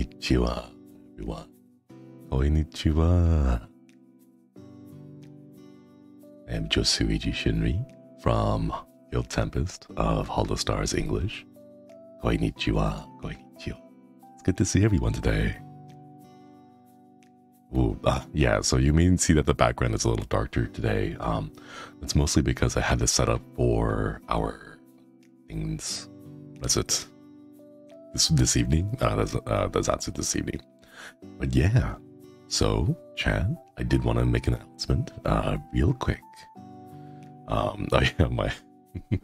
Konnichiwa, everyone. Konnichiwa. I am Josuiji Shinri from Guild TEMPUS of Holostars English. Konnichiwa, konnichiwa. It's good to see everyone today. Ooh, uh, yeah, so you may see that the background is a little darker today. Um, it's mostly because I had this set up for our things. What's it? This this evening? Uh, that's uh, that's actually this evening. But yeah, so Chad, I did want to make an announcement, uh, real quick. Um, oh yeah, my.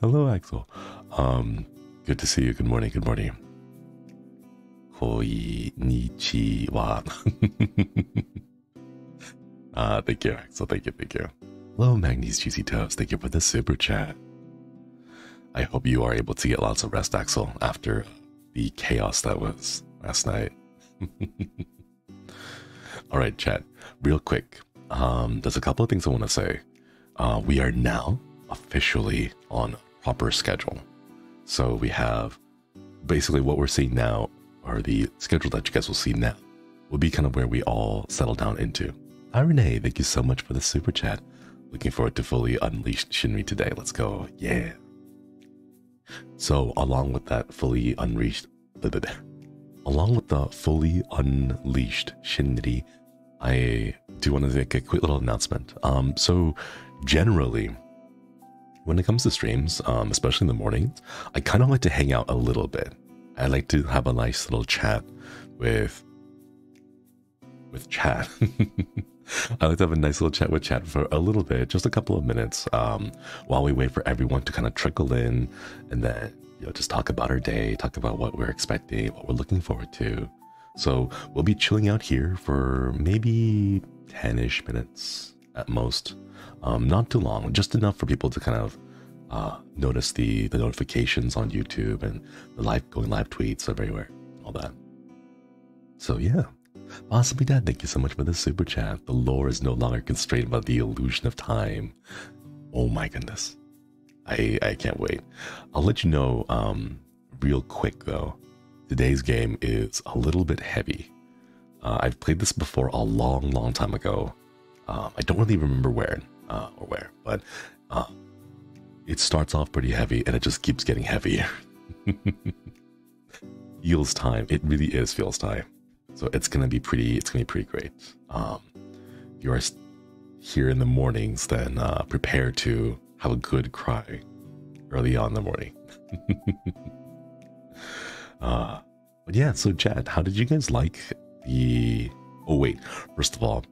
Hello, Axel. Um, good to see you. Good morning. Good morning. Konnichiwa. Ah, thank you, Axel. Thank you, thank you. Hello, Magni's Juicy Toast. Thank you for the super chat. I hope you are able to get lots of rest, Axel, after the chaos that was last night. All right, chat. Real quick, um, there's a couple of things I want to say. Uh, we are now officially on proper schedule. So we have basically what we're seeing now or the schedule that you guys will see now, will be kind of where we all settle down into. Hi, Renee. Thank you so much for the super chat. Looking forward to fully unleashed Shinri today. Let's go. Yeah. So, along with that fully unleashed, along with the fully unleashed Shinri, I do want to make a quick little announcement. Um, so generally, when it comes to streams, um, especially in the mornings, I kind of like to hang out a little bit. I like to have a nice little chat with with chat. I like to have a nice little chat with chat for a little bit, just a couple of minutes, um, while we wait for everyone to kind of trickle in, and then you know just talk about our day, talk about what we're expecting, what we're looking forward to. So we'll be chilling out here for maybe ten-ish minutes at most, um, not too long, just enough for people to kind of uh, notice the the notifications on YouTube and the live going live tweets everywhere, all that. So yeah, possibly that. Thank you so much for the super chat. The lore is no longer constrained by the illusion of time. Oh my goodness, I I can't wait. I'll let you know um, real quick though. Today's game is a little bit heavy. Uh, I've played this before a long, long time ago. Um, I don't really remember where uh, or where, but uh, it starts off pretty heavy and it just keeps getting heavier. feels time. It really is feels time. So it's gonna be pretty. It's gonna be pretty great. Um, if you are here in the mornings, then uh, prepare to have a good cry early on in the morning. uh, but yeah. So Chad, how did you guys like the? Oh wait. First of all,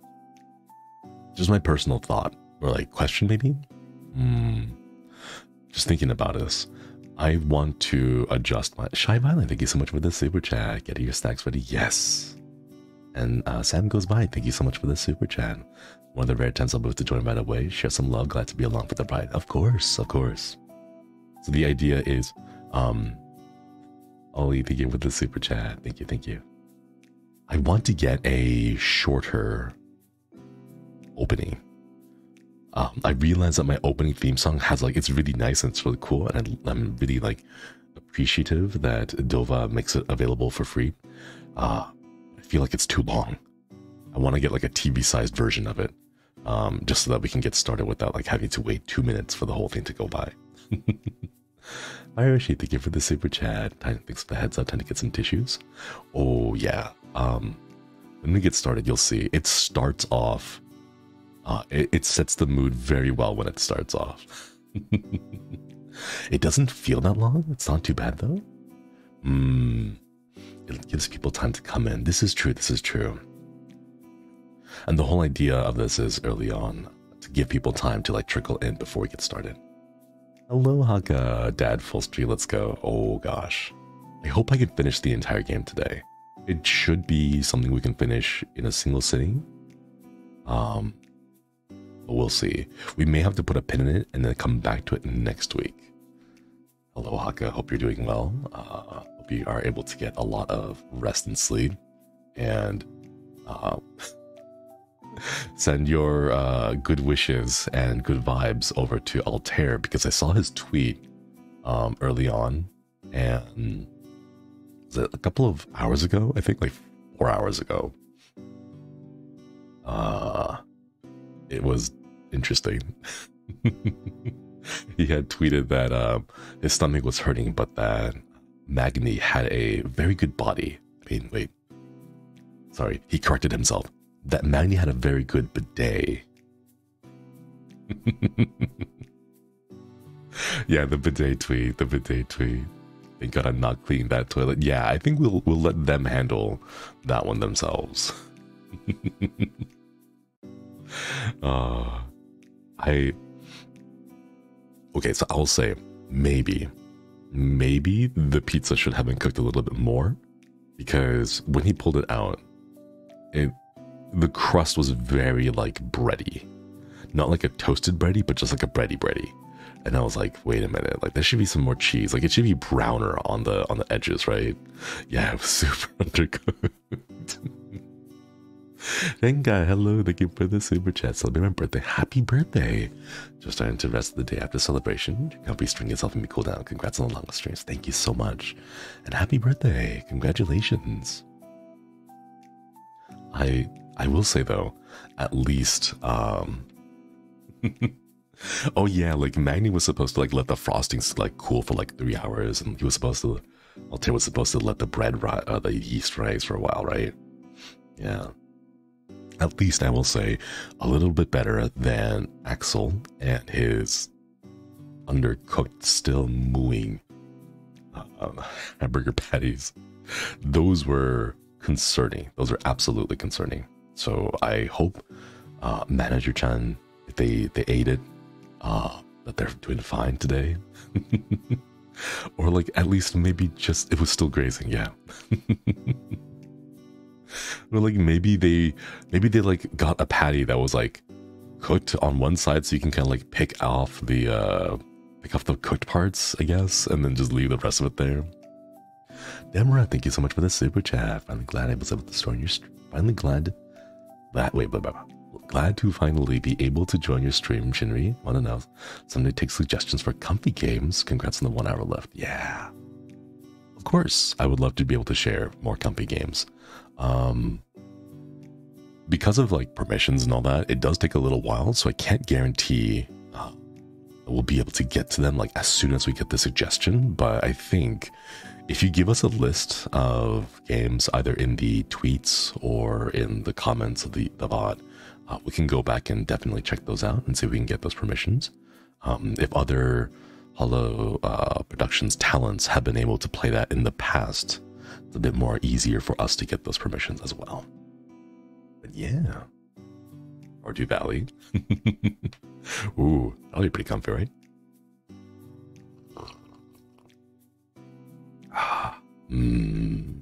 just my personal thought or like question maybe. Hmm just thinking about this, I want to adjust my Shy Violent. Thank you so much for the super chat. Getting your stacks ready. Yes. And uh, Sam goes by. Thank you so much for the super chat. One of the rare times I'll move to join right away. Share some love. Glad to be along for the ride. Of course, of course. So the idea is, um, Ollie, thank you for the super chat. Thank you, thank you. I want to get a shorter opening um, I realized that my opening theme song has like it's really nice and it's really cool, and I, am really like appreciative that Dova makes it available for free. Uh, feel like it's too long. I want to get like a TV-sized version of it, um, just so that we can get started without like having to wait two minutes for the whole thing to go by. Irishi, thank you for the super chat. Thanks for the heads up. Time to get some tissues. Oh yeah. Um, when we get started, you'll see it starts off uh, it, it sets the mood very well when it starts off. it doesn't feel that long. It's not too bad though. Hmm. It gives people time to come in. This is true. This is true. And the whole idea of this is early on to give people time to like trickle in before we get started. Hello, Hakka. Dad, full street. Let's go. Oh gosh. I hope I can finish the entire game today. It should be something we can finish in a single sitting. Um, we'll see. We may have to put a pin in it and then come back to it next week. Hello, Hakka. Hope you're doing well. Uh, you are able to get a lot of rest and sleep. And uh, send your uh, good wishes and good vibes over to Altare because I saw his tweet um, early on and a couple of hours ago? I think like four hours ago. Uh, it was interesting. he had tweeted that um, his stomach was hurting, but that Magni had a very good body. I mean, wait. Sorry, he corrected himself. That Magni had a very good bidet. yeah, the bidet tweet, the bidet tweet. Thank God I'm not cleaning that toilet. Yeah, I think we'll we'll let them handle that one themselves. uh, I okay, so I'll say maybe, maybe the pizza should have been cooked a little bit more because when he pulled it out, it the crust was very like bready, not like a toasted bready, but just like a bready bready. And I was like, wait a minute, like there should be some more cheese. Like it should be browner on the on the edges, right? Yeah, it was super undercooked. Thank. Hello. Thank you for the super chat. Celebrate my birthday. Happy birthday. Just starting to rest the day after celebration. You can't string yourself and be cool down. Congrats on the longest strings. Thank you so much. And happy birthday. Congratulations. I I will say though, at least um Oh yeah, like Magni was supposed to like let the frostings like cool for like three hours and he was supposed to Altare was supposed to let the bread rot uh, the yeast rise for a while, right? Yeah at least I will say, a little bit better than Axel and his undercooked, still mooing uh, hamburger patties. Those were concerning. Those are absolutely concerning. So I hope uh, Manager Chan, if they, they ate it, uh, that they're doing fine today. or like at least maybe just it was still grazing, yeah. or like maybe they maybe they like got a patty that was like cooked on one side so you can kind of like pick off the uh pick off the cooked parts i guess and then just leave the rest of it there Demra, thank you so much for the super chat. Finally glad I was able to store your stream. Finally glad that wait, blah, blah, blah. Glad to finally be able to join your stream, Shinri. Wanna know? Somebody take suggestions for comfy games. Congrats on the one hour left. Yeah. Of course, I would love to be able to share more comfy games. Um, because of like permissions and all that, it does take a little while. So I can't guarantee uh, we'll be able to get to them like as soon as we get the suggestion. But I think if you give us a list of games either in the tweets or in the comments of the, the VOD, uh, we can go back and definitely check those out and see if we can get those permissions. Um, if other Holo uh, Productions talents have been able to play that in the past, a bit more easier for us to get those permissions as well. But yeah. Stardew Valley. Ooh, that'll be pretty comfy, right? Ah, mm.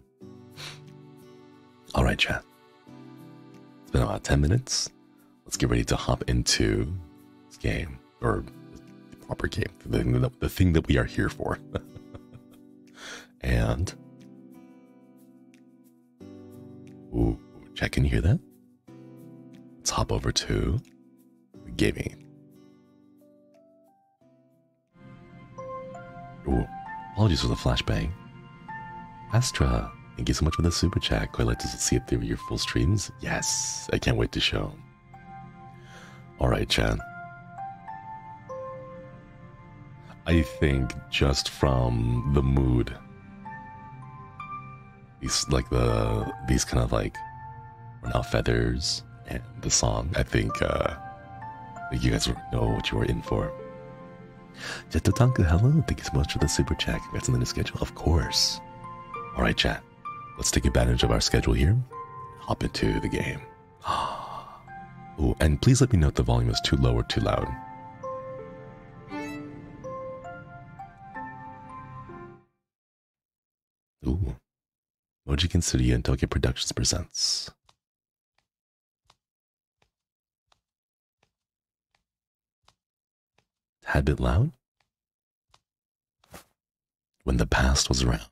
All right, chat. It's been about 10 minutes. Let's get ready to hop into this game, or the proper game, the the thing that we are here for. and Jack, can you hear that? Let's hop over to gaming. Ooh, apologies for the flashbang. Astra, thank you so much for the super chat. Quite like to see it through your full streams. Yes, I can't wait to show. All right, Chan. I think just from the mood these like the these kind of like now feathers and the song. I think uh you guys know what you were in for. Jetotanka, hello. Thank you so much for the super chat. Congrats on the new schedule. Of course. All right, chat. Let's take advantage of our schedule here. Hop into the game. Ooh, and please let me know if the volume is too low or too loud. Mojiken Studio and Toge Productions presents. Had bit loud? When the past was around.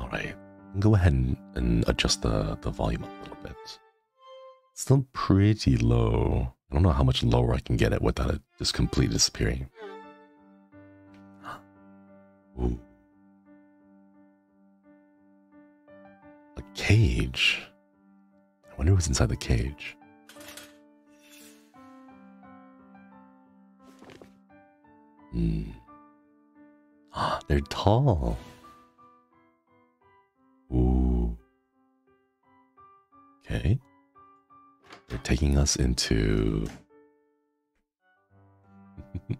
All right, go ahead and, adjust the, the volume a little bit. Still pretty low. I don't know how much lower I can get it without it just completely disappearing. Ooh. A cage. I wonder what's inside the cage. Hmm. Ah, they're tall. Ooh. Okay. They're taking us into.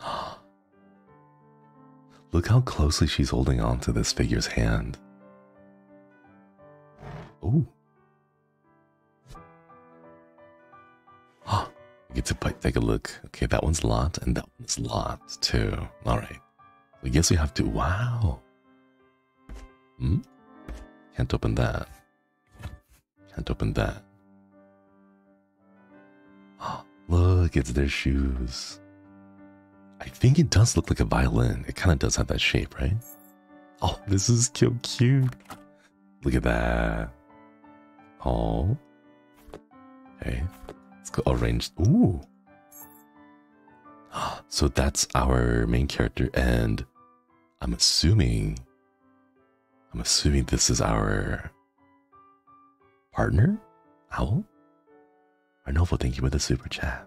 Look how closely she's holding on to this figure's hand. Ah, we get to take a look. Okay, that one's locked and that one's locked too. All right. I guess we have to. Wow. Hmm? Can't open that. Can't open that. Look, it's their shoes. I think it does look like a violin. It kind of does have that shape, right? Oh, this is so cute. Look at that. Oh. Okay. Let's go arrange. Ooh. So that's our main character, and I'm assuming. I'm assuming this is our partner, Owl. Arnolfo, thank you for the super chat.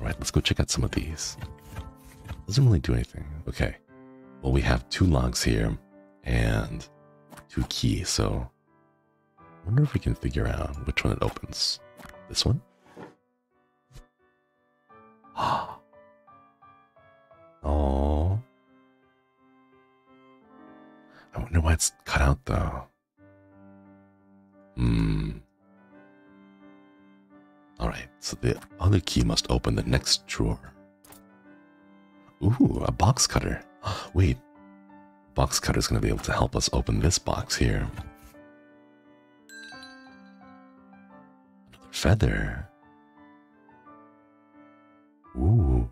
All right, let's go check out some of these. Doesn't really do anything. Okay. Well, we have two logs here and two keys. So I wonder if we can figure out which one it opens. This one? Oh. I wonder why it's cut out though. Hmm. Alright, so the other key must open the next drawer. Ooh, a box cutter. Wait, box cutter is going to be able to help us open this box here. Another feather. Ooh.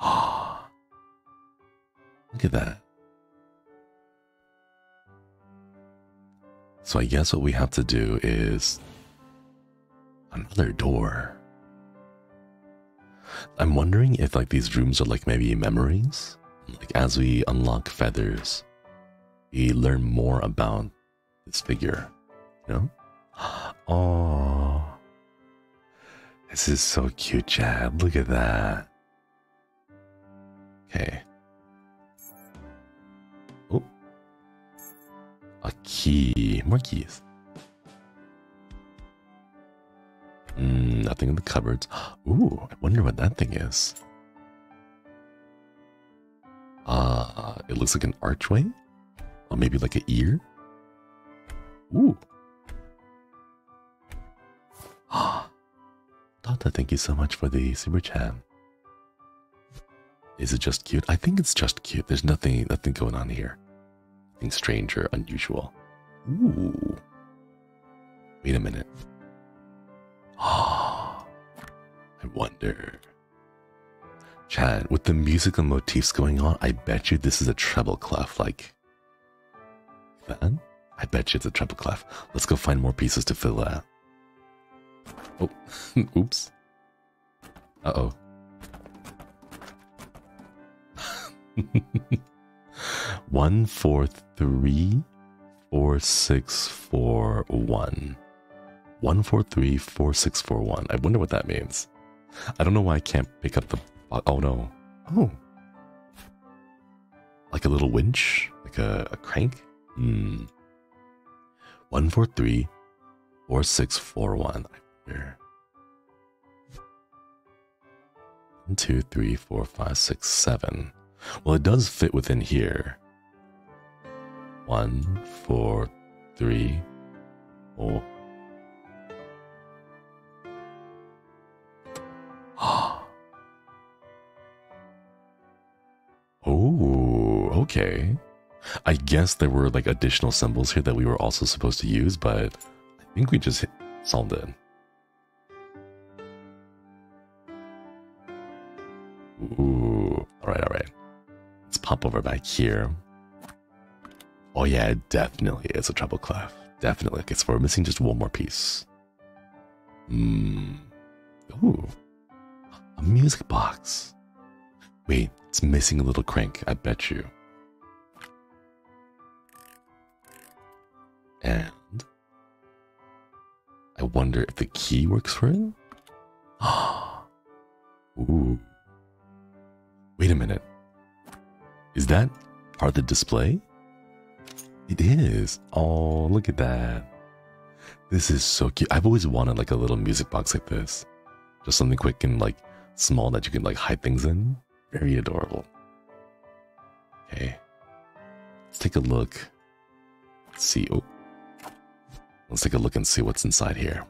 Ah. Look at that. So I guess what we have to do is another door. I'm wondering if like these rooms are like maybe memories. Like as we unlock feathers, we learn more about this figure. You know? Oh, this is so cute, Chad. Look at that. Okay. Oh, a key. More keys. Mm, nothing in the cupboards. Ooh, I wonder what that thing is. Uh, it looks like an archway? Or maybe like an ear? Ooh. Tata, thank you so much for the super chat. Is it just cute? I think it's just cute. There's nothing nothing going on here. Nothing strange or unusual. Ooh. Wait a minute. Ah, I wonder. Chad, with the musical motifs going on, I bet you this is a treble clef like that. I bet you it's a treble clef. Let's go find more pieces to fill that. Oh, oops. Uh oh. one four three four six four one. One four three four six four one. I wonder what that means. I don't know why I can't pick up the. Oh no. Oh. Like a little winch? Like a, a crank? Hmm. 143 I wonder. 1, 2, 3, 4, 5, 6, 7. Well, it does fit within here. 1, 4, 3, 4, okay. I guess there were like additional symbols here that we were also supposed to use, but I think we just solved it. Ooh, all right, all right. Let's pop over back here. Oh yeah, it definitely is a treble clef. Definitely. Okay, so we're missing just one more piece. Hmm. Ooh. A music box. Wait, it's missing a little crank, I bet you. And I wonder if the key works for it? Ooh. Wait a minute. Is that part of the display? It is. Oh, look at that. This is so cute. I've always wanted like a little music box like this. Just something quick and like small that you can like hide things in. Very adorable. Okay. Let's take a look. Let's see. Oh. Let's take a look and see what's inside here.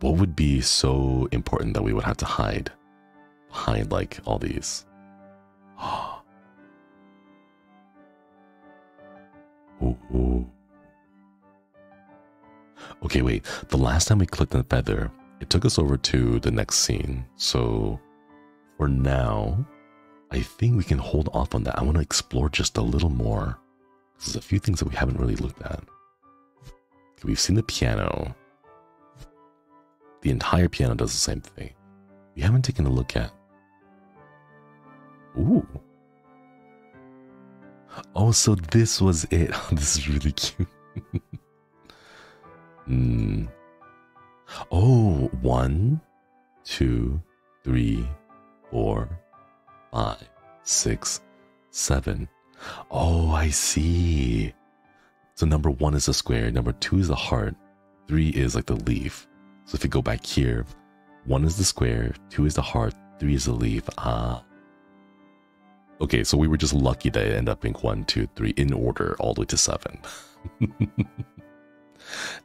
What would be so important that we would have to hide behind like all these? Ooh. Okay, wait. The last time we clicked on the feather, it took us over to the next scene. So for now, I think we can hold off on that. I want to explore just a little more. There's a few things that we haven't really looked at. We've seen the piano. The entire piano does the same thing. We haven't taken a look at. Ooh. Oh, so this was it. this is really cute. mm. Oh, one, two, three, four, five, six, seven. Oh, I see. So number one is a square, number two is the heart, three is like the leaf. So if you go back here, one is the square, two is the heart, three is the leaf. Ah. Okay, so we were just lucky that it ended up being one, two, three in order all the way to seven.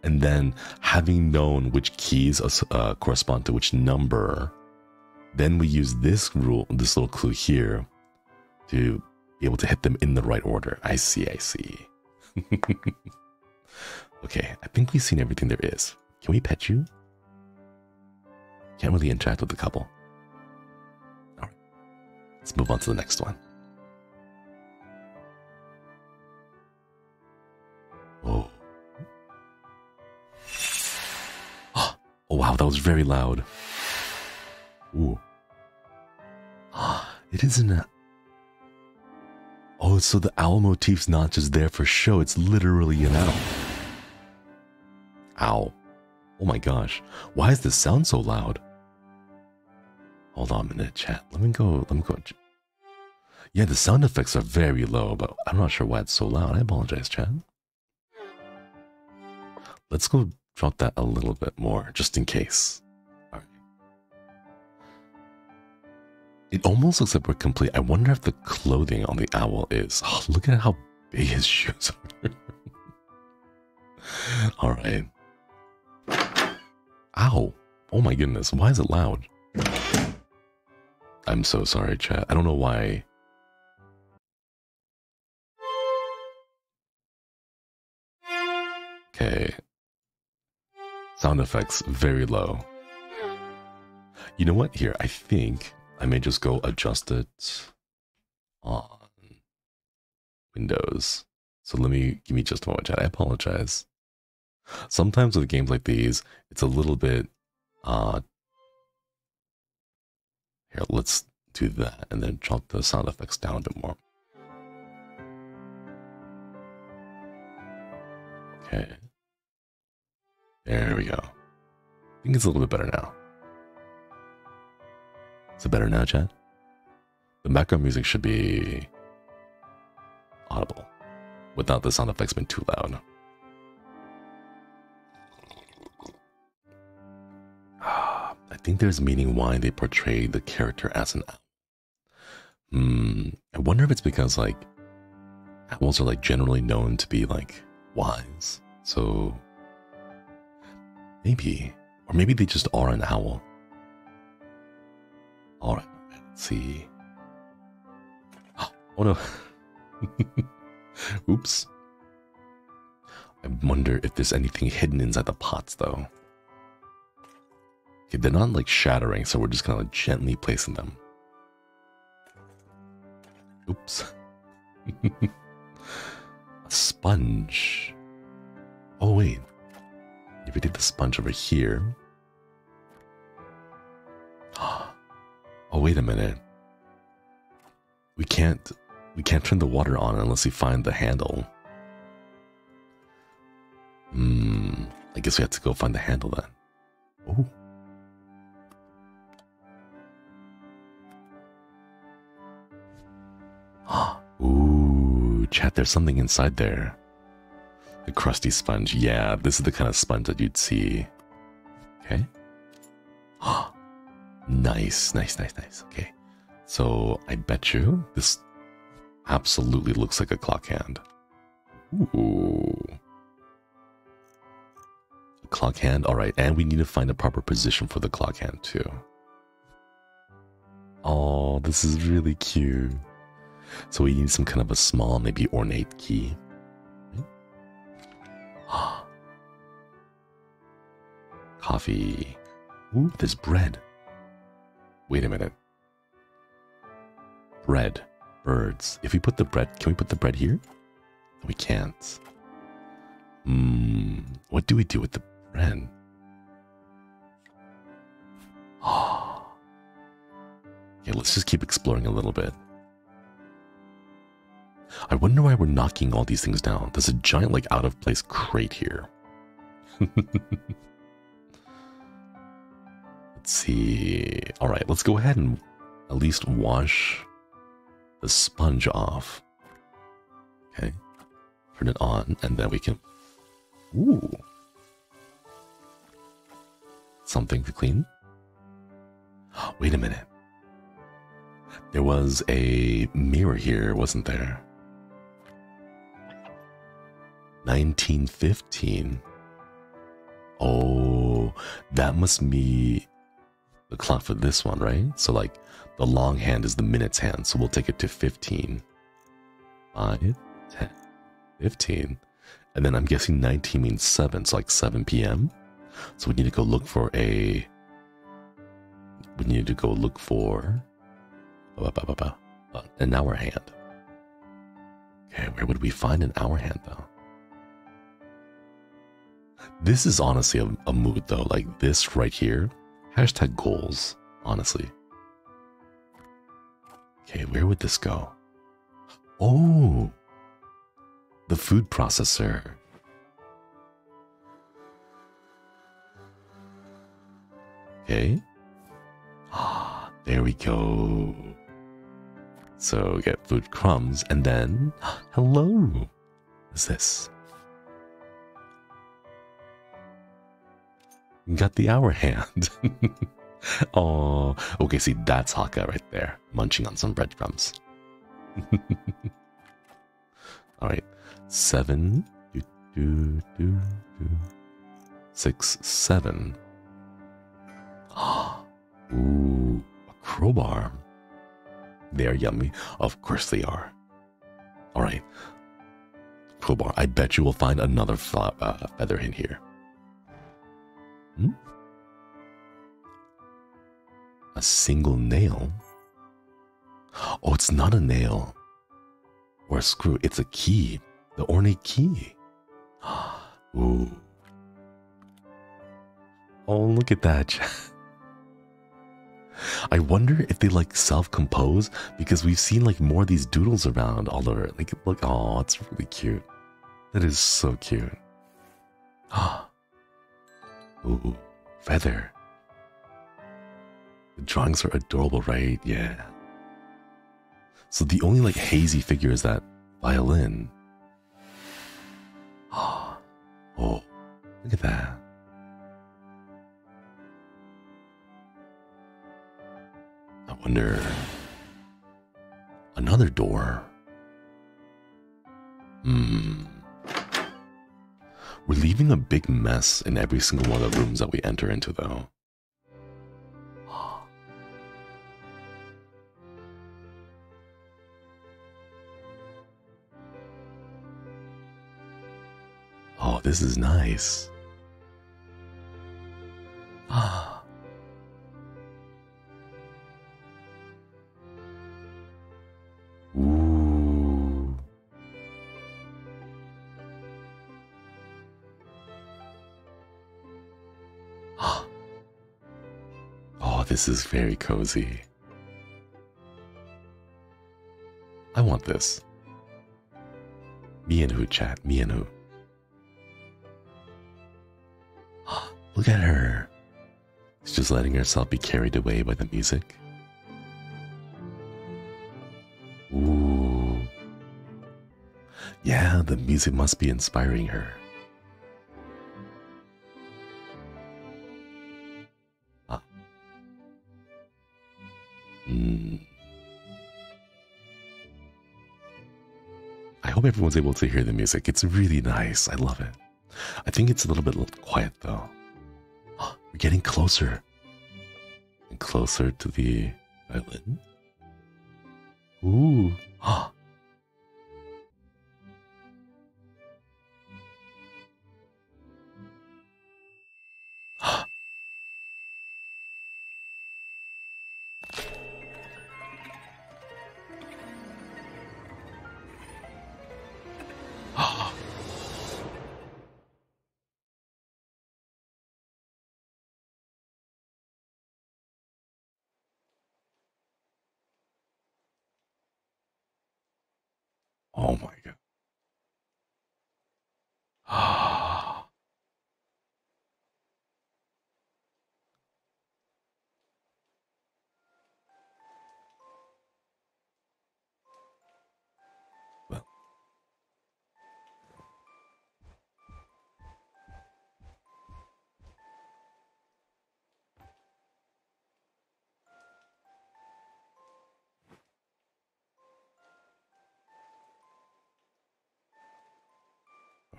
and then having known which keys uh, correspond to which number, then we use this rule, this little clue here to be able to hit them in the right order. I see, I see. okay, I think we've seen everything there is. Can we pet you? Can't really interact with the couple. Alright, let's move on to the next one. Oh. Oh, wow, that was very loud. Ooh. It isn't a Oh, so the owl motif's not just there for show, it's literally an owl. Ow. Oh my gosh. Why is this sound so loud? Hold on a minute, chat. Let me go. Let me go. Yeah, the sound effects are very low, but I'm not sure why it's so loud. I apologize, chat. Let's go drop that a little bit more, just in case. It almost looks like we're complete. I wonder if the clothing on the owl is. Oh, look at how big his shoes are. All right. Ow. Oh my goodness. Why is it loud? I'm so sorry, chat. I don't know why. Okay. Sound effects very low. You know what? Here, I think I may just go adjust it on Windows. So let me give me just a moment, chat. I apologize. Sometimes with games like these, it's a little bit uh here, let's do that and then drop the sound effects down a bit more. Okay. There we go. I think it's a little bit better now. Is it better now, chat? The background music should be audible without the sound effects being too loud. I think there's meaning why they portray the character as an owl. Hmm. I wonder if it's because like owls are like generally known to be like wise. So maybe, or maybe they just are an owl. All right, let's see. Ah, oh no. Oops. I wonder if there's anything hidden inside the pots though. Okay, they're not like shattering, so we're just gonna like gently placing them. Oops. A sponge. Oh wait. If we take the sponge over here, ah. Oh, wait a minute. We can't we can't turn the water on unless we find the handle. Hmm. I guess we have to go find the handle then. Oh. Ooh, chat, there's something inside there. The crusty sponge. Yeah, this is the kind of sponge that you'd see. Okay. nice, nice, nice, nice. Okay. So I bet you this absolutely looks like a clock hand. Ooh. A clock hand. All right. And we need to find a proper position for the clock hand too. Oh, this is really cute. So we need some kind of a small, maybe ornate key. Ah. Coffee. Ooh, there's bread. Wait a minute. Bread. Birds. If we put the bread, can we put the bread here? We can't. Hmm. What do we do with the bread? okay, let's just keep exploring a little bit. I wonder why we're knocking all these things down. There's a giant, like, out of place crate here. let's see. All right, let's go ahead and at least wash the sponge off. Okay. Turn it on, and then we can. Ooh. Something to clean. Wait a minute. There was a mirror here, wasn't there? 1915. Oh, that must be the clock for this one, right? So, like, the long hand is the minutes hand. So, we'll take it to 15. 5, 10, 15. And then I'm guessing 19 means 7. So, like 7 p.m. So, we need to go look for a. We need to go look for. An hour hand. Okay, where would we find an hour hand though? This is honestly a, a mood though. Like this right here. Hashtag goals, honestly. Okay, where would this go? Oh, the food processor. Okay. Ah, there we go. So get food crumbs and then, hello. What is this? Got the hour hand. oh, okay. See, that's Hakka right there, munching on some breadcrumbs. All right, seven, do, do, do, do. six, seven. Ooh, a crowbar. They are yummy. Of course they are. All right, crowbar. I bet you will find another uh, feather in here. Hmm? A single nail? Oh, it's not a nail or a screw. It's a key. The ornate key. Ooh. Oh, look at that. I wonder if they like self-compose because we've seen like more of these doodles around all over. Like, look, oh, it's really cute. That is so cute. Ah. Ooh, feather. The drawings are adorable, right? Yeah. So the only like hazy figure is that violin. Oh, look at that. I wonder. Another door. Hmm. We're leaving a big mess in every single one of the rooms that we enter into, though. Oh, this is nice. Ah. This is very cozy. I want this. Mianhu chat, Mianhu. Look at her. She's just letting herself be carried away by the music. Ooh. Yeah, the music must be inspiring her. Everyone's able to hear the music. It's really nice. I love it. I think it's a little bit quiet though. We're getting closer and closer to the island. Ooh.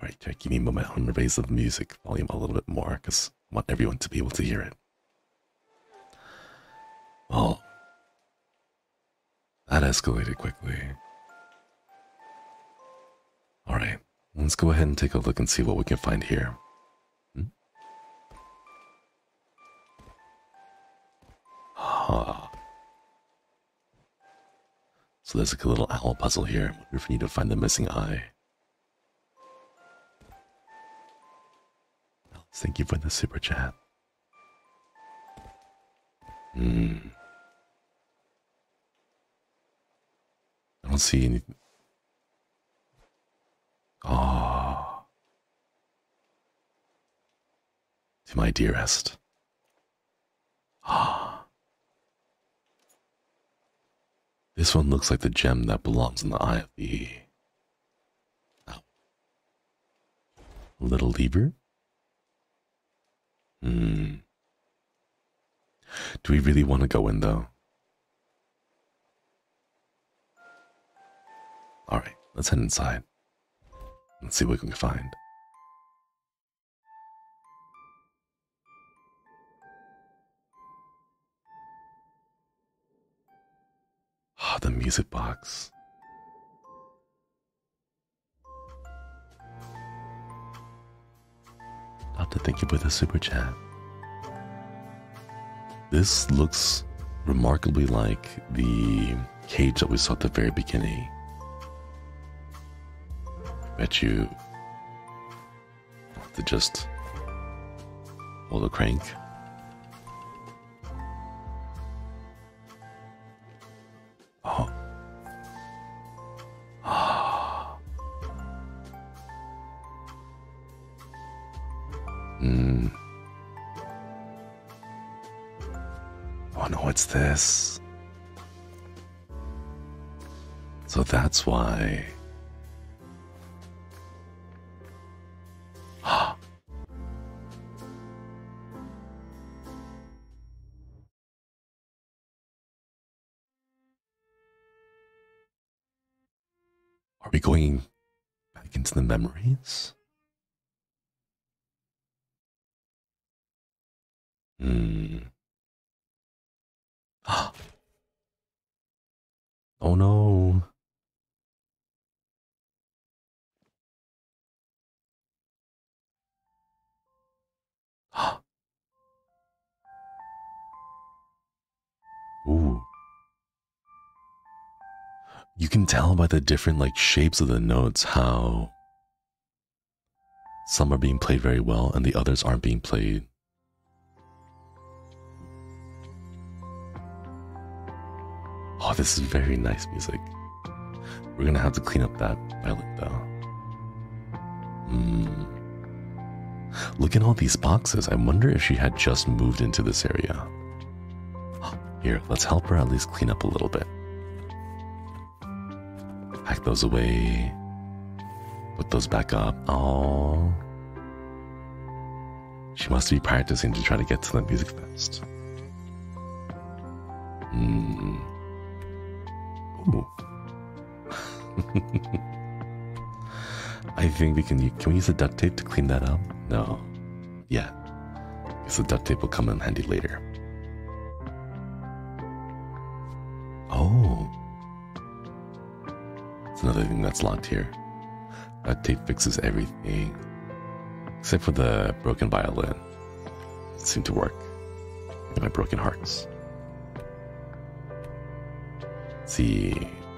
right, Jack, give me my the music volume a little bit more because I want everyone to be able to hear it. Well, that escalated quickly. All right, let's go ahead and take a look and see what we can find here. Hmm? Ah. So there's like a little owl puzzle here. I wonder if we need to find the missing eye. Thank you for the super chat. Hmm. I don't see any. Ah. To my dearest. Ah. This one looks like the gem that belongs in the eye of the. Little lever? Hmm. Do we really want to go in though? All right, let's head inside. Let's see what we can find. Ah, the music box. Doctor, thank you for the super chat. This looks remarkably like the cage that we saw at the very beginning. Bet you have to just pull the crank. Hmm. Oh no, what's this? So that's why. Are we going back into the memories? Hmm. oh no. Ooh. You can tell by the different like shapes of the notes how some are being played very well and the others aren't being played. Oh, this is very nice music. We're gonna have to clean up that violin though. Hmm. Look at all these boxes. I wonder if she had just moved into this area. Here, let's help her at least clean up a little bit. Pack those away. Put those back up. Oh. She must be practicing to try to get to the music fest. Hmm. Ooh. I think we can. Can we use the duct tape to clean that up? No. Yeah. Because the duct tape will come in handy later. Oh. It's another thing that's locked here. Duct tape fixes everything. Except for the broken violin. It seemed to work. And My broken hearts. See.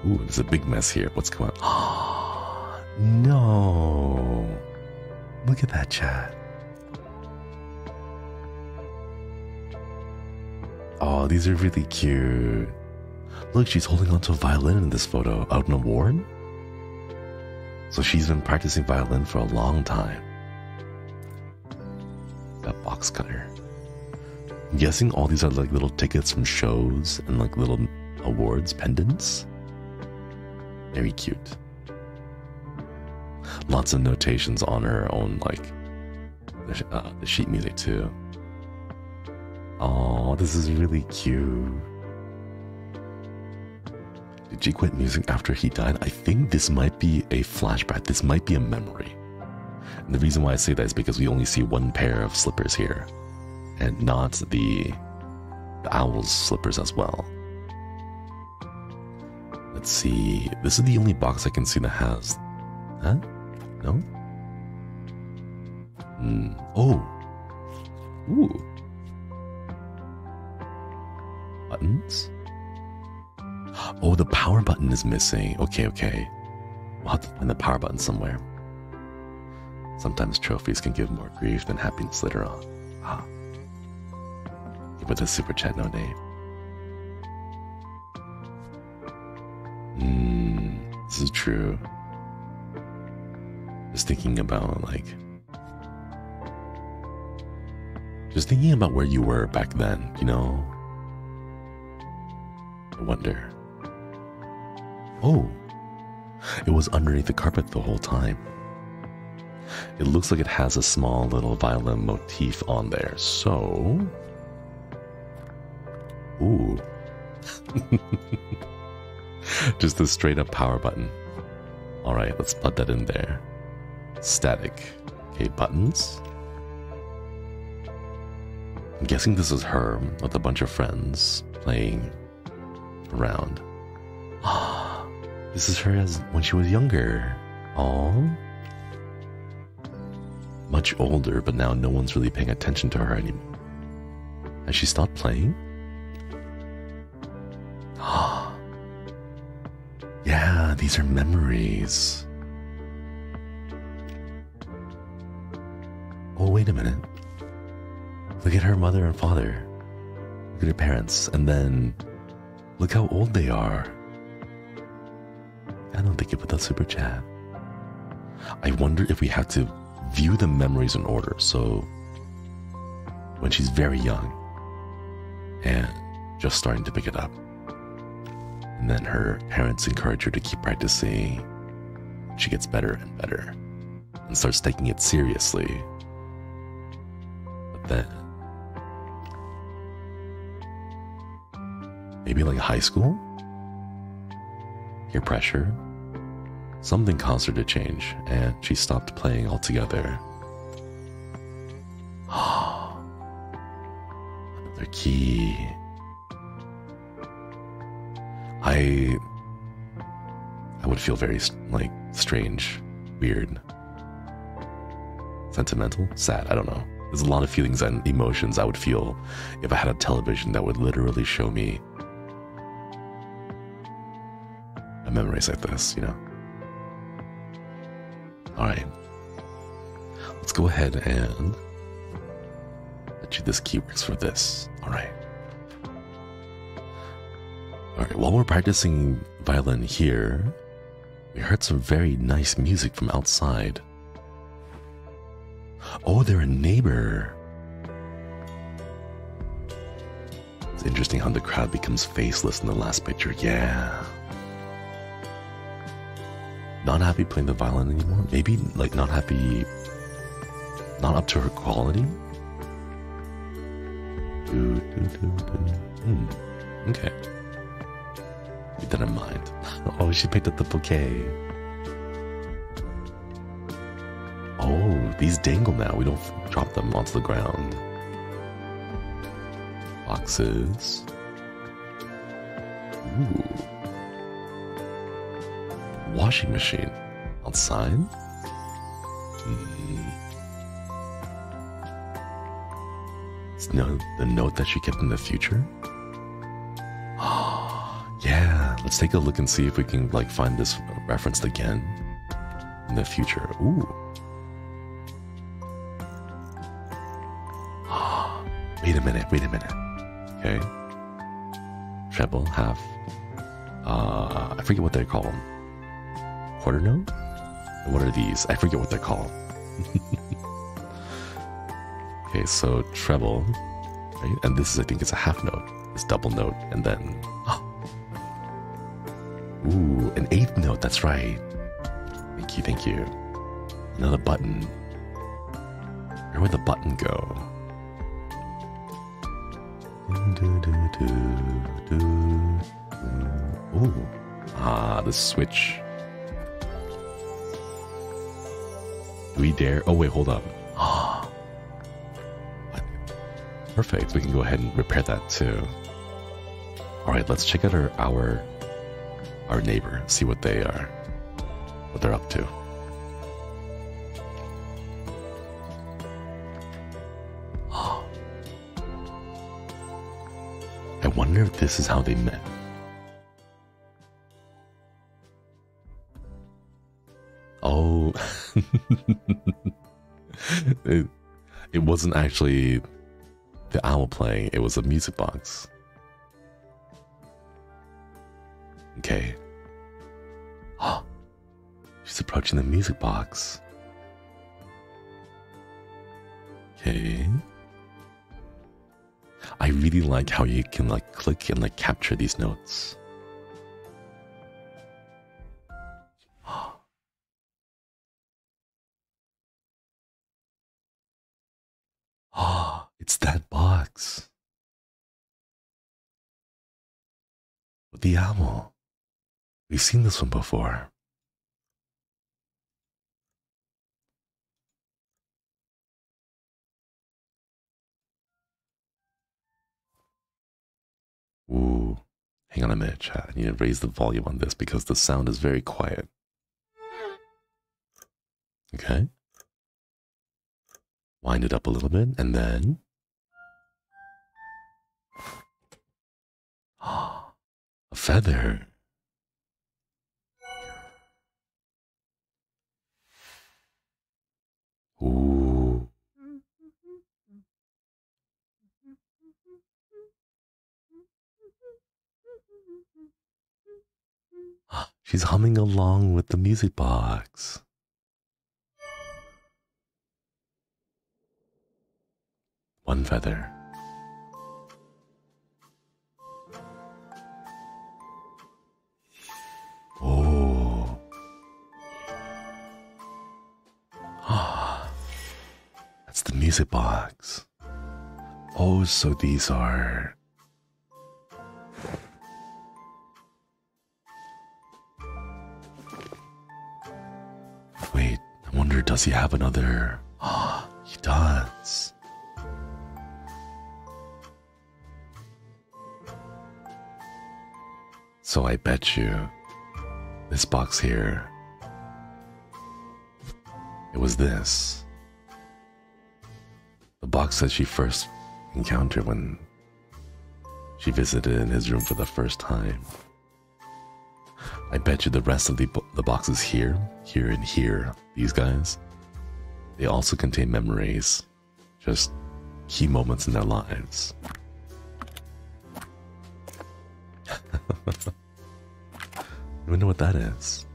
Ooh, there's a big mess here. What's going on? Oh, no. Look at that chat. Oh, these are really cute. Look, she's holding onto a violin in this photo. Out in a award? So she's been practicing violin for a long time. That box cutter. I'm guessing all these are like little tickets from shows and like little awards pendants. Very cute. Lots of notations on her own, like the, uh, the sheet music too. Oh, this is really cute. Did she quit music after he died? I think this might be a flashback. This might be a memory. And the reason why I say that is because we only see one pair of slippers here, and not the, the owl's slippers as well. Let's see. This is the only box I can see that has. Huh? No? Mm. Oh. Ooh. Buttons? Oh, the power button is missing. Okay, okay. We'll have to find the power button somewhere. Sometimes trophies can give more grief than happiness later on. Ah. Give it a super chat, no name. This is true. Just thinking about, like, just thinking about where you were back then, you know? I wonder. Oh, it was underneath the carpet the whole time. It looks like it has a small little violin motif on there. So, ooh, just a straight up power button. All right, let's put that in there. Static. Okay, buttons. I'm guessing this is her with a bunch of friends playing around. Ah, this is her as when she was younger. Oh, much older, but now no one's really paying attention to her anymore. Has she stopped playing? Ah, yeah, these are memories. Oh, wait a minute. Look at her mother and father. Look at her parents, and then look how old they are. I don't think it put that super chat. I wonder if we have to view the memories in order. So when she's very young and just starting to pick it up, and then her parents encourage her to keep practicing, she gets better and better and starts taking it seriously. But then maybe like high school, peer pressure, something caused her to change, and she stopped playing altogether. Feel very like strange, weird, sentimental, sad. I don't know. There's a lot of feelings and emotions I would feel if I had a television that would literally show me a memories like this, you know. All right. Let's go ahead and bet you this key works for this. All right. All right. While we're practicing violin here, We heard some very nice music from outside. Oh, they're a neighbor. It's interesting how the crowd becomes faceless in the last picture. Yeah. Not happy playing the violin anymore? Maybe like not happy, not up to her quality? Hmm. Okay. Keep that in mind. Oh, she picked up the bouquet. Oh, these dangle now. We don't drop them onto the ground. Boxes. Ooh. Washing machine. Outside? Mm. It's no, the note that she kept in the future? Let's take a look and see if we can like find this referenced again in the future. Ooh. wait a minute, wait a minute. Okay. Treble, half. Uh, I forget what they call them. Quarter note? What are these? I forget what they're called. okay, so treble, right? And this is, I think, it's a half note. It's double note, and then, ooh, an eighth note. That's right. Thank you, thank you. Another button. Where would the button go? Ooh. Ah, the switch. Do we dare? Oh, wait, hold up. Ah. Perfect. We can go ahead and repair that too. All right, let's check out our our, our neighbor, see what they are, what they're up to. I wonder if this is how they met. Oh, it, it wasn't actually the owl playing, it was a music box. Okay. Oh, she's approaching the music box. Okay. I really like how you can like click and like capture these notes. Ah, it's that box. The owl. We've seen this one before. Ooh, hang on a minute, chat. I need to raise the volume on this because the sound is very quiet. Okay. Wind it up a little bit and then. a feather. Ooh. She's humming along with the music box. One feather. The music box. Oh, so these are Wait, I wonder does he have another? Ah, oh, he does. So I bet you this box here it was this. The box that she first encountered when she visited in his room for the first time. I bet you the rest of the, the boxes here, here, and here, these guys, they also contain memories, just key moments in their lives. I wonder what that is.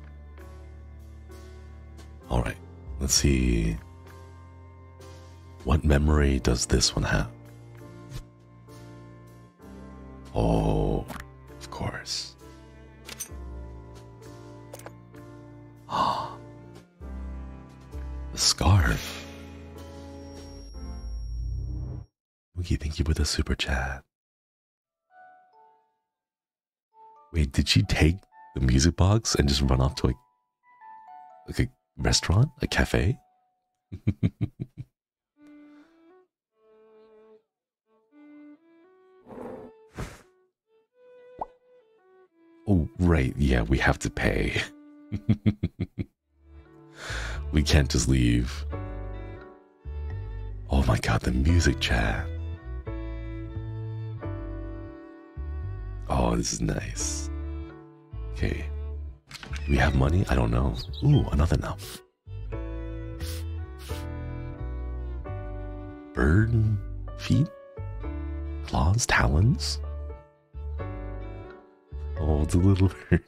All right, let's see. What memory does this one have? Oh, of course. Ah, the scarf. Wookie, thank you for the super chat. Wait, did she take the music box and just run off to like, like a restaurant, a cafe? right. Yeah, we have to pay. we can't just leave. Oh my god, the music chat. Oh, this is nice. Okay. We have money? I don't know. Ooh, another elf. Bird feet? Claws? Talons? Oh, it's a little okay,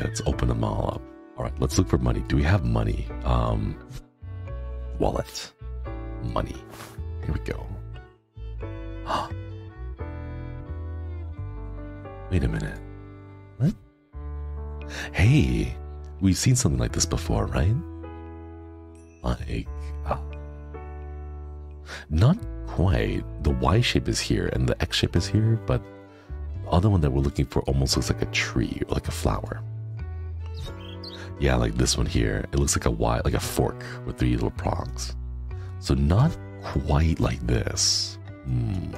let's open them all up. All right, let's look for money. Do we have money? Um, wallet. Money. Here we go. Wait a minute. What? Hey, we've seen something like this before, right? Like, uh, not quite. The Y shape is here and the X shape is here, but other one that we're looking for almost looks like a tree or like a flower. Yeah, like this one here. It looks like a Y, like a fork with three little prongs. So not quite like this. Hmm.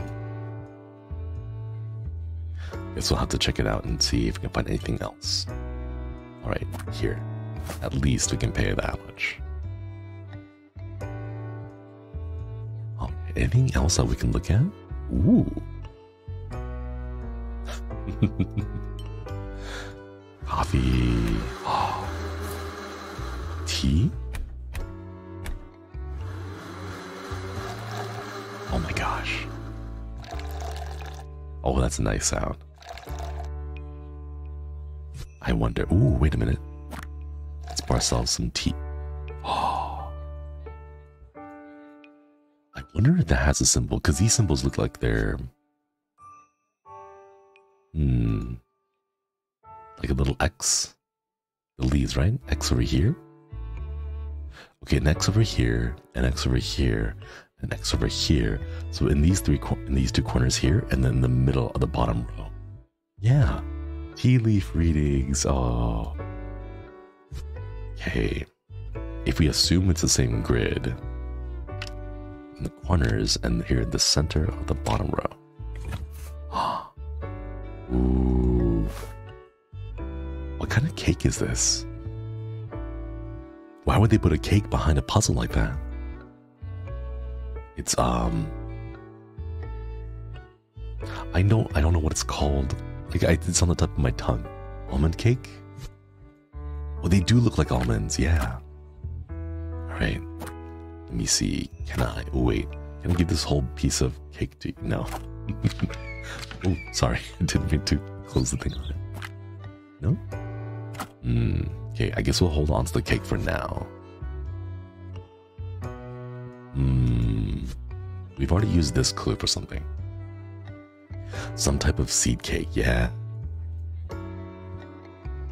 Guess we'll have to check it out and see if we can find anything else. Alright, here. At least we can pay that much. Oh, anything else that we can look at? Ooh. Coffee. Oh. Tea? Oh my gosh. Oh, that's a nice sound. I wonder. Ooh, wait a minute. Let's pour ourselves some tea. Oh. I wonder if that has a symbol, because these symbols look like they're. Hmm. Like a little X. The leaves, right? X over here. Okay, an X over here, an X over here, an X over here. So in these three, in these two corners here, and then the middle of the bottom row. Yeah. Tea leaf readings. Oh. Okay. If we assume it's the same grid, in the corners and here in the center of the bottom row. Ooh. What kind of cake is this? Why would they put a cake behind a puzzle like that? It's um I know I don't know what it's called. Like I, it's on the top of my tongue. Almond cake? Well, they do look like almonds, yeah. All right. Let me see. Can I? Oh, wait. Can I give this whole piece of cake to you? No. oh, sorry. I didn't mean to close the thing on it. No? Hmm. Okay, I guess we'll hold on to the cake for now. Hmm. We've already used this clue for something. Some type of seed cake, yeah.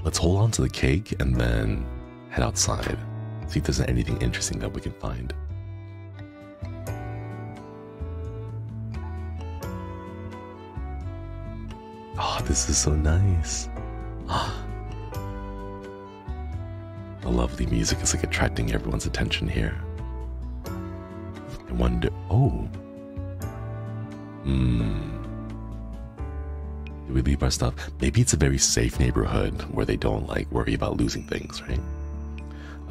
Let's hold on to the cake and then head outside. See if there's anything interesting that we can find. Oh, this is so nice. Ah. The lovely music is like attracting everyone's attention here. I wonder. Oh. Hmm. Do we leave our stuff? Maybe it's a very safe neighborhood where they don't like worry about losing things, right?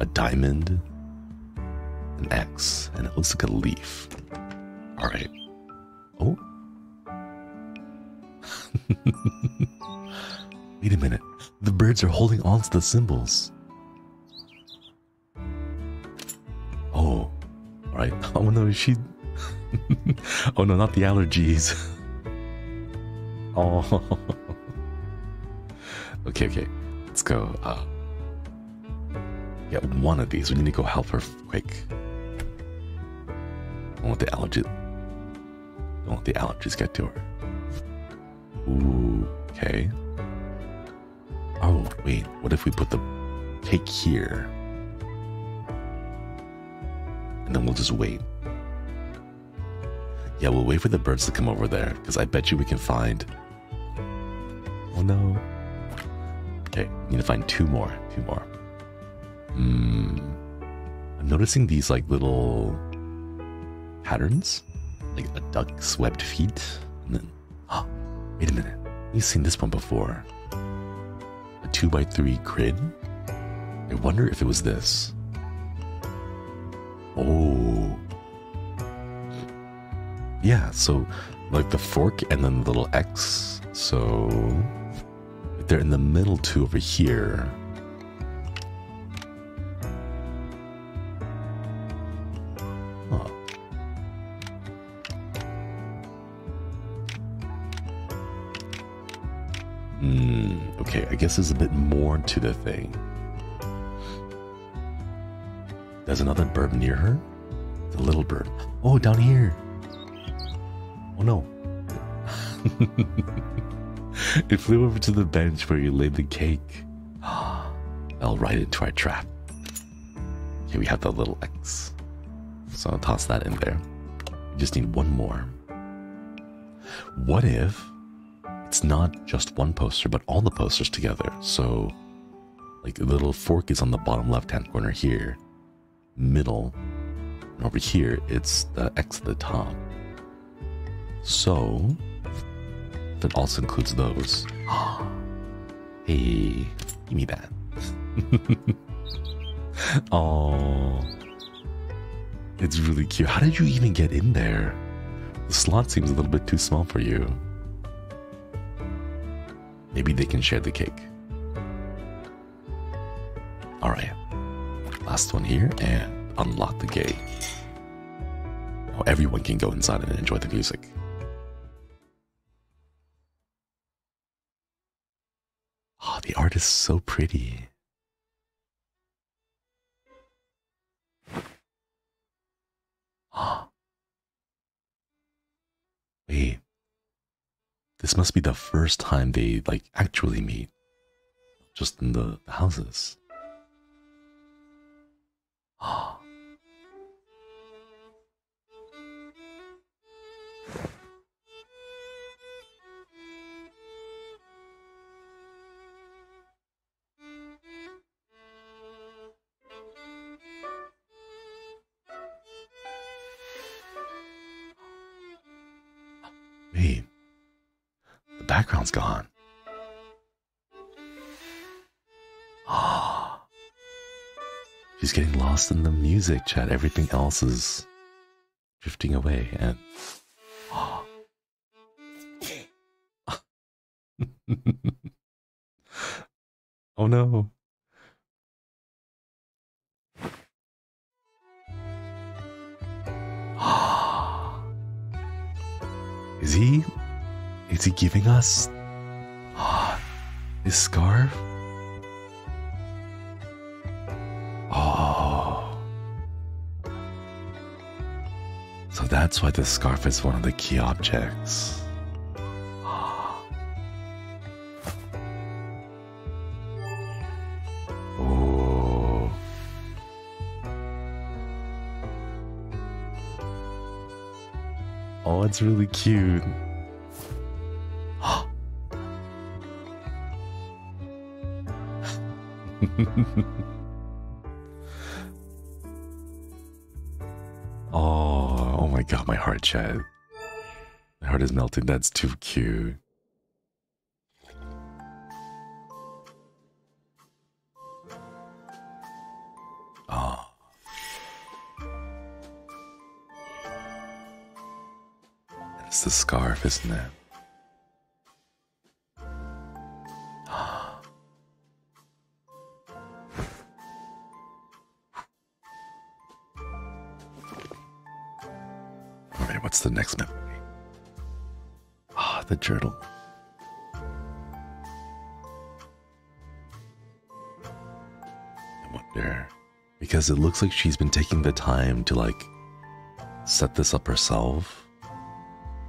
A diamond, an X, and it looks like a leaf. All right. Oh. Wait a minute. The birds are holding on to the symbols. Oh. All right. Oh no, she. oh no, not the allergies. Oh. okay, okay. Let's go. Uh, get one of these. We need to go help her quick. Don't let the allergies. Don't let the allergies get to her. Ooh, okay. Oh, wait. What if we put the cake here? And then we'll just wait. Yeah, we'll wait for the birds to come over there because I bet you we can find. Oh no. Okay, need to find two more. Two more. Hmm. I'm noticing these like little patterns, like a duck's webbed feet, and then. Wait a minute. We've seen this one before. A two by three grid. I wonder if it was this. Oh. Yeah, so like the fork and then the little X. So they're in the middle two over here. Okay, I guess there's a bit more to the thing. There's another bird near her. The little bird. Oh, down here. Oh no. it flew over to the bench where you laid the cake. Fell right into our trap. Okay, we have the little X. So I'll toss that in there. We just need one more. What if it's not just one poster, but all the posters together? So, like, the little fork is on the bottom left hand corner here, middle, and over here, it's the X at the top. So, that also includes those. hey, give me that. oh, it's really cute. How did you even get in there? The slot seems a little bit too small for you. Maybe they can share the cake. All right, last one here and unlock the gate. Now everyone can go inside and enjoy the music. Oh, the art is so pretty. Wait. This must be the first time they like actually meet. Just in the, houses. Wait, background's gone. Ah, she's getting lost in the music chat. Everything else is drifting away, and oh no. Is he? Is he giving us ah, his scarf? Oh. So that's why the scarf is one of the key objects. Oh. Oh, it's really cute. oh, oh my god, my heart chat. My heart is melting. That's too cute. Ah. Oh. It's the scarf, isn't it? Next memory? Ah, the journal. I wonder. Guys, it looks like she's been taking the time to like set this up herself.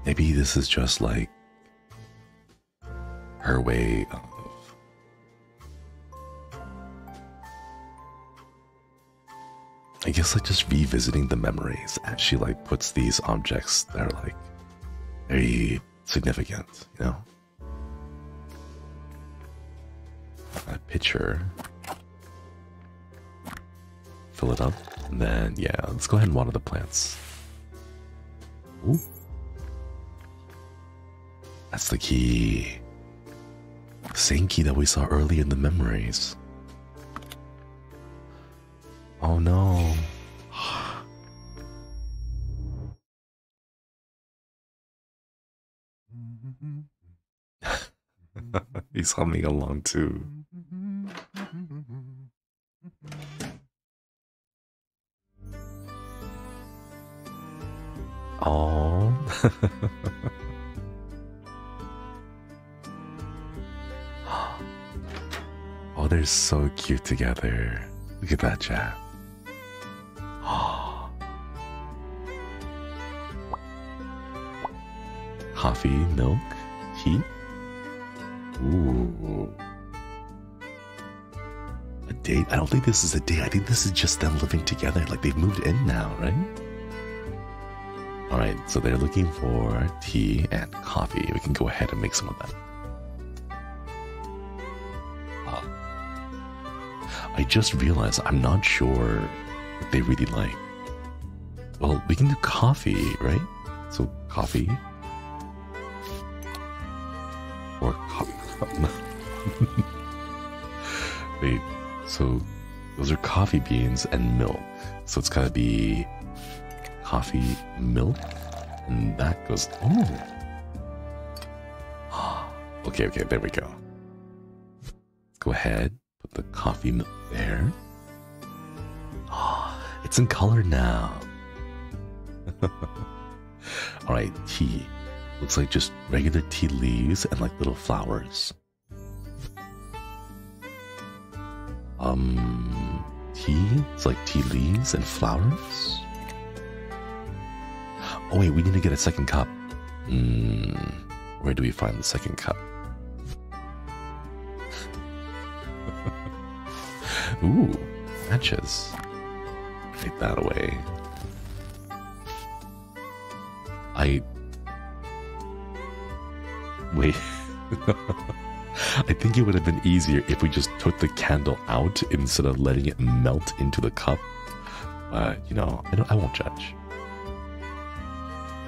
Maybe this is just like her way of guess like just revisiting the memories as she like puts these objects that are like very significant, you know? A picture. Fill it up. And then yeah, let's go ahead and water the plants. Ooh. That's the key. Same key that we saw early in the memories. Oh no. He's humming along too. Oh. oh, they're so cute together. Look at that chat. Coffee, milk, tea. Date? I don't think this is a date. I think this is just them living together. Like they've moved in now, right? Alright, so they're looking for tea and coffee. We can go ahead and make some of that. Ah. I just realized I'm not sure what they really like. Well, we can do coffee, right? So coffee. Coffee beans and milk. So it's gotta be coffee, milk, and that goes. Oh. okay, okay, there we go. Go ahead, put the coffee milk there. Oh, it's in color now. All right, tea. Looks like just regular tea leaves and like little flowers. Um, tea? It's like tea leaves and flowers? Oh wait, we need to get a second cup. Hmm, where do we find the second cup? Ooh, matches. Take that away. I wait. I think it would have been easier if we just took the candle out instead of letting it melt into the cup. But you know, I don't. I won't judge.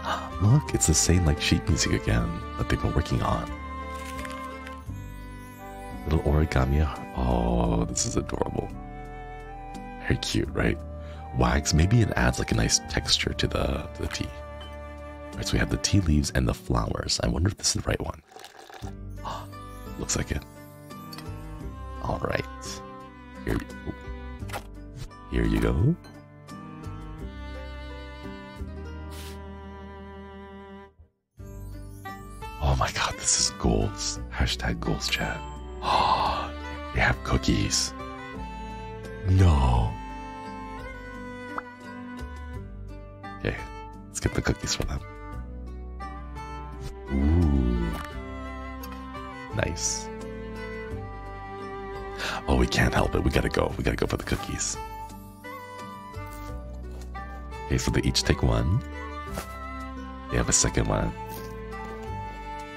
Look, it's the same like sheet music again that they've been working on. Little origami. Oh, this is adorable. Very cute, right? Wax. Maybe it adds like a nice texture to the to the tea. Right, so we have the tea leaves and the flowers. I wonder if this is the right one. Looks like it. All right. Here, here you go. Oh my god, this is goals. Hashtag goals chat. Oh, they have cookies. No. Okay, let's get the cookies for them. Nice. Oh, we can't help it. We gotta go. We gotta go for the cookies. Okay, so they each take one. They have a second one.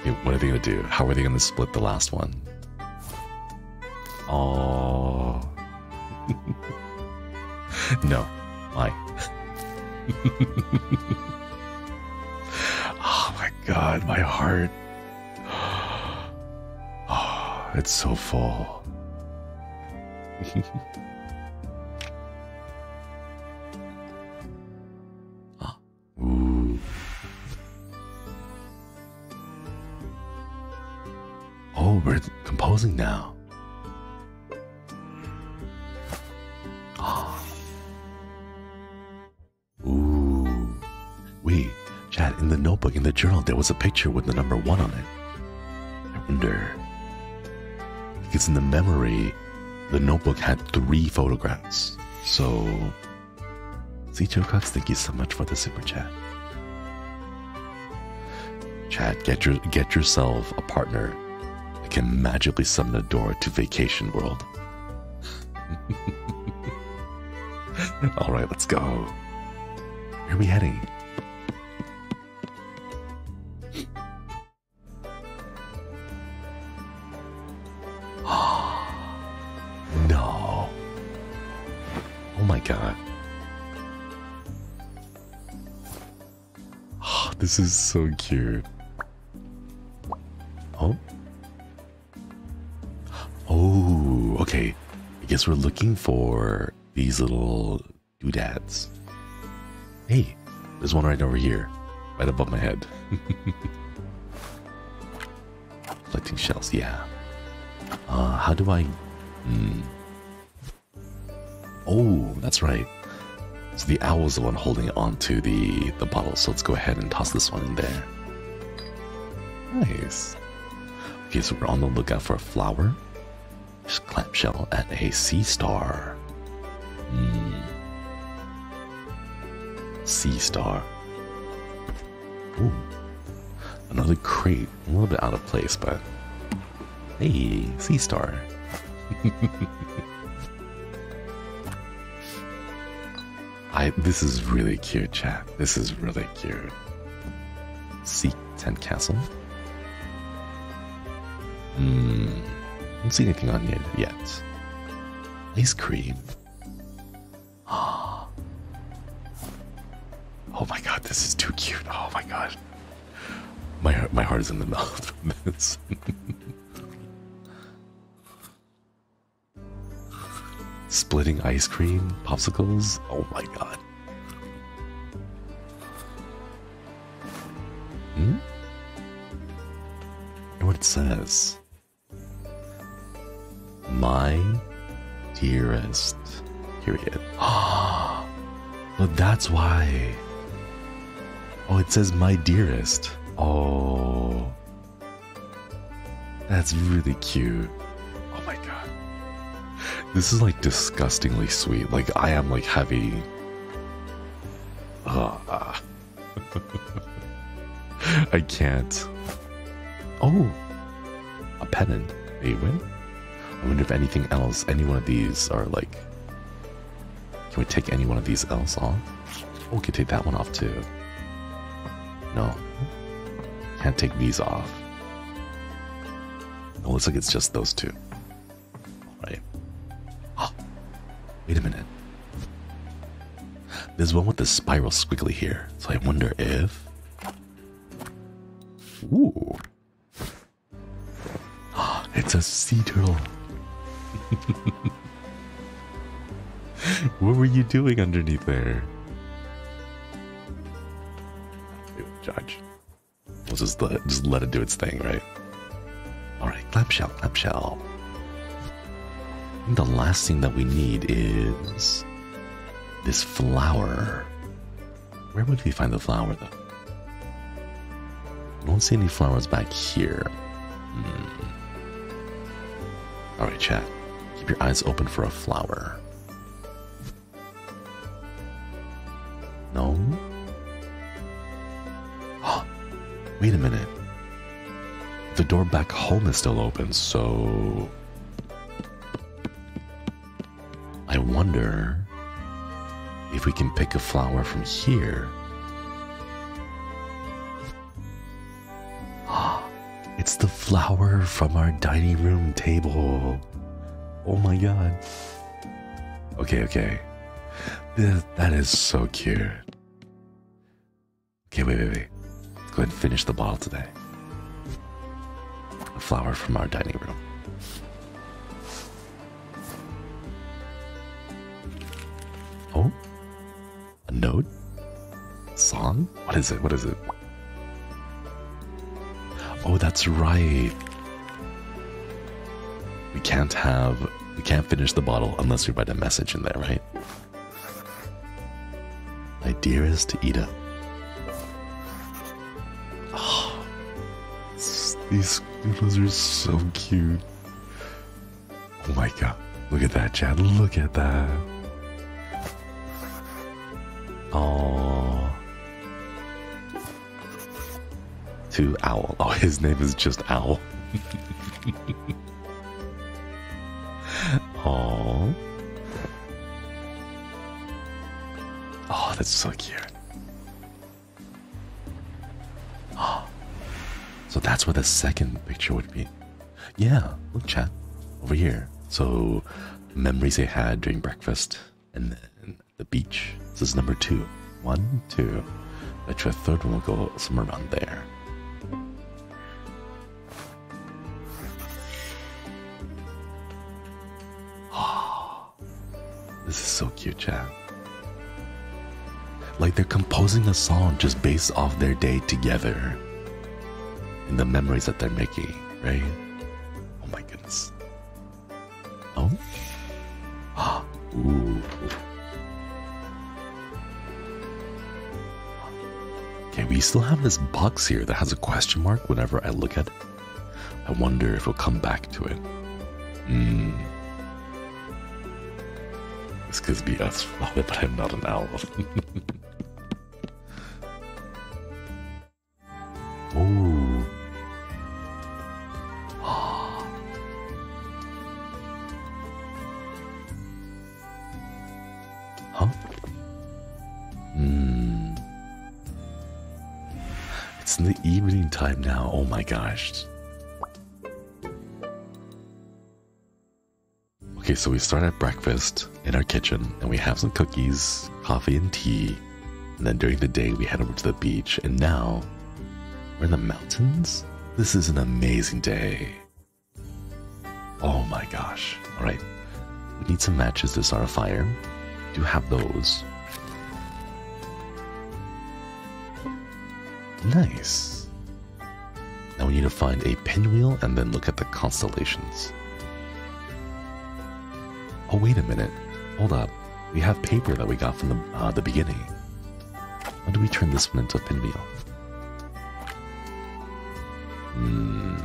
Okay, what are they gonna do? How are they gonna split the last one? Oh. no. Why? oh my god, my heart. It's so full. oh. Ooh. Oh, we're composing now. Oh. Ooh. Wait, Chad, in the notebook, in the journal, there was a picture with the number one on it. I wonder. Because in the memory, the notebook had three photographs. So, Joe Cox, thank you so much for the super chat. Chat, get your get yourself a partner that can magically summon a door to Vacation World. All right, let's go. Where are we heading? This is so cute. Oh. Oh, okay. I guess we're looking for these little doodads. Hey, there's one right over here, right above my head. Collecting shells, yeah. Uh, how do I... Hmm. Oh, that's right. So the owl is the one holding on to the, the bottle, so let's go ahead and toss this one in there. Nice. Okay, so we're on the lookout for a flower. Clamshell and a sea star. Hmm. Sea star. Ooh. Another crate. A little bit out of place, but hey, sea star. I this is really cute, chat. This is really cute. Sea tent castle. Hmm. Don't see anything on it yet. Ice cream. Oh my god, this is too cute. Oh my god. My my heart is in the mouth from this. Splitting ice cream, popsicles. Oh my god. Hmm? what it says my dearest. Period. Ah, but that's why. Oh, it says my dearest. Oh, that's really cute. This is like disgustingly sweet. Like, I am like heavy. Uh, I can't. Oh, a pennant. A win? I wonder if anything else, any one of these are like. Can we take any one of these else off? Oh, we could take that one off too. No. Can't take these off. It looks like it's just those two. Wait a minute. There's one with the spiral squiggly here. So I wonder if. Ooh. It's a sea turtle. what were you doing underneath there? Judge. We'll just let, just let it do its thing, right? Alright, clamshell, clamshell. The last thing that we need is this flower. Where would we find the flower though? I don't see any flowers back here. Hmm. Alright, chat. Keep your eyes open for a flower. No? Oh, wait a minute. The door back home is still open, so... wonder if we can pick a flower from here. Ah, It's the flower from our dining room table. Oh my god. Okay, okay. That is so cute. Okay, wait, wait, wait. Go ahead and finish the bottle today. A flower from our dining room. Note? Song? What is it? What is it? Oh, that's right. We can't have, we can't finish the bottle unless we write a message in there, right? My dearest Eda. Oh, these noodles are so cute. Oh my god. Look at that, Chad. Look at that. To Owl. Oh, his name is just Owl. Oh. Oh, that's so cute. Oh. So that's what the second picture would be. Yeah, look, chat over here. So memories they had during breakfast and then the beach. This is number two. One, two. Bet you a third one will go somewhere around there. This is so cute, chat. Like they're composing a song just based off their day together and the memories that they're making, right? Oh my goodness. Oh? Ooh. Okay, we still have this box here that has a question mark whenever I look at it. I wonder if we'll come back to it. Hmm. This could be us, but I'm not an owl. Ooh. huh? Hmm. It's in the evening time now. Oh my gosh. Okay, so we start at breakfast in our kitchen and we have some cookies, coffee, and tea. And then during the day, we head over to the beach. And now we're in the mountains. This is an amazing day. Oh my gosh. All right. We need some matches to start a fire. Do have those. Nice. Now we need to find a pinwheel and then look at the constellations. Oh, wait a minute. Hold up. We have paper that we got from the, uh, the beginning. How do we turn this one into a pinwheel? Hmm.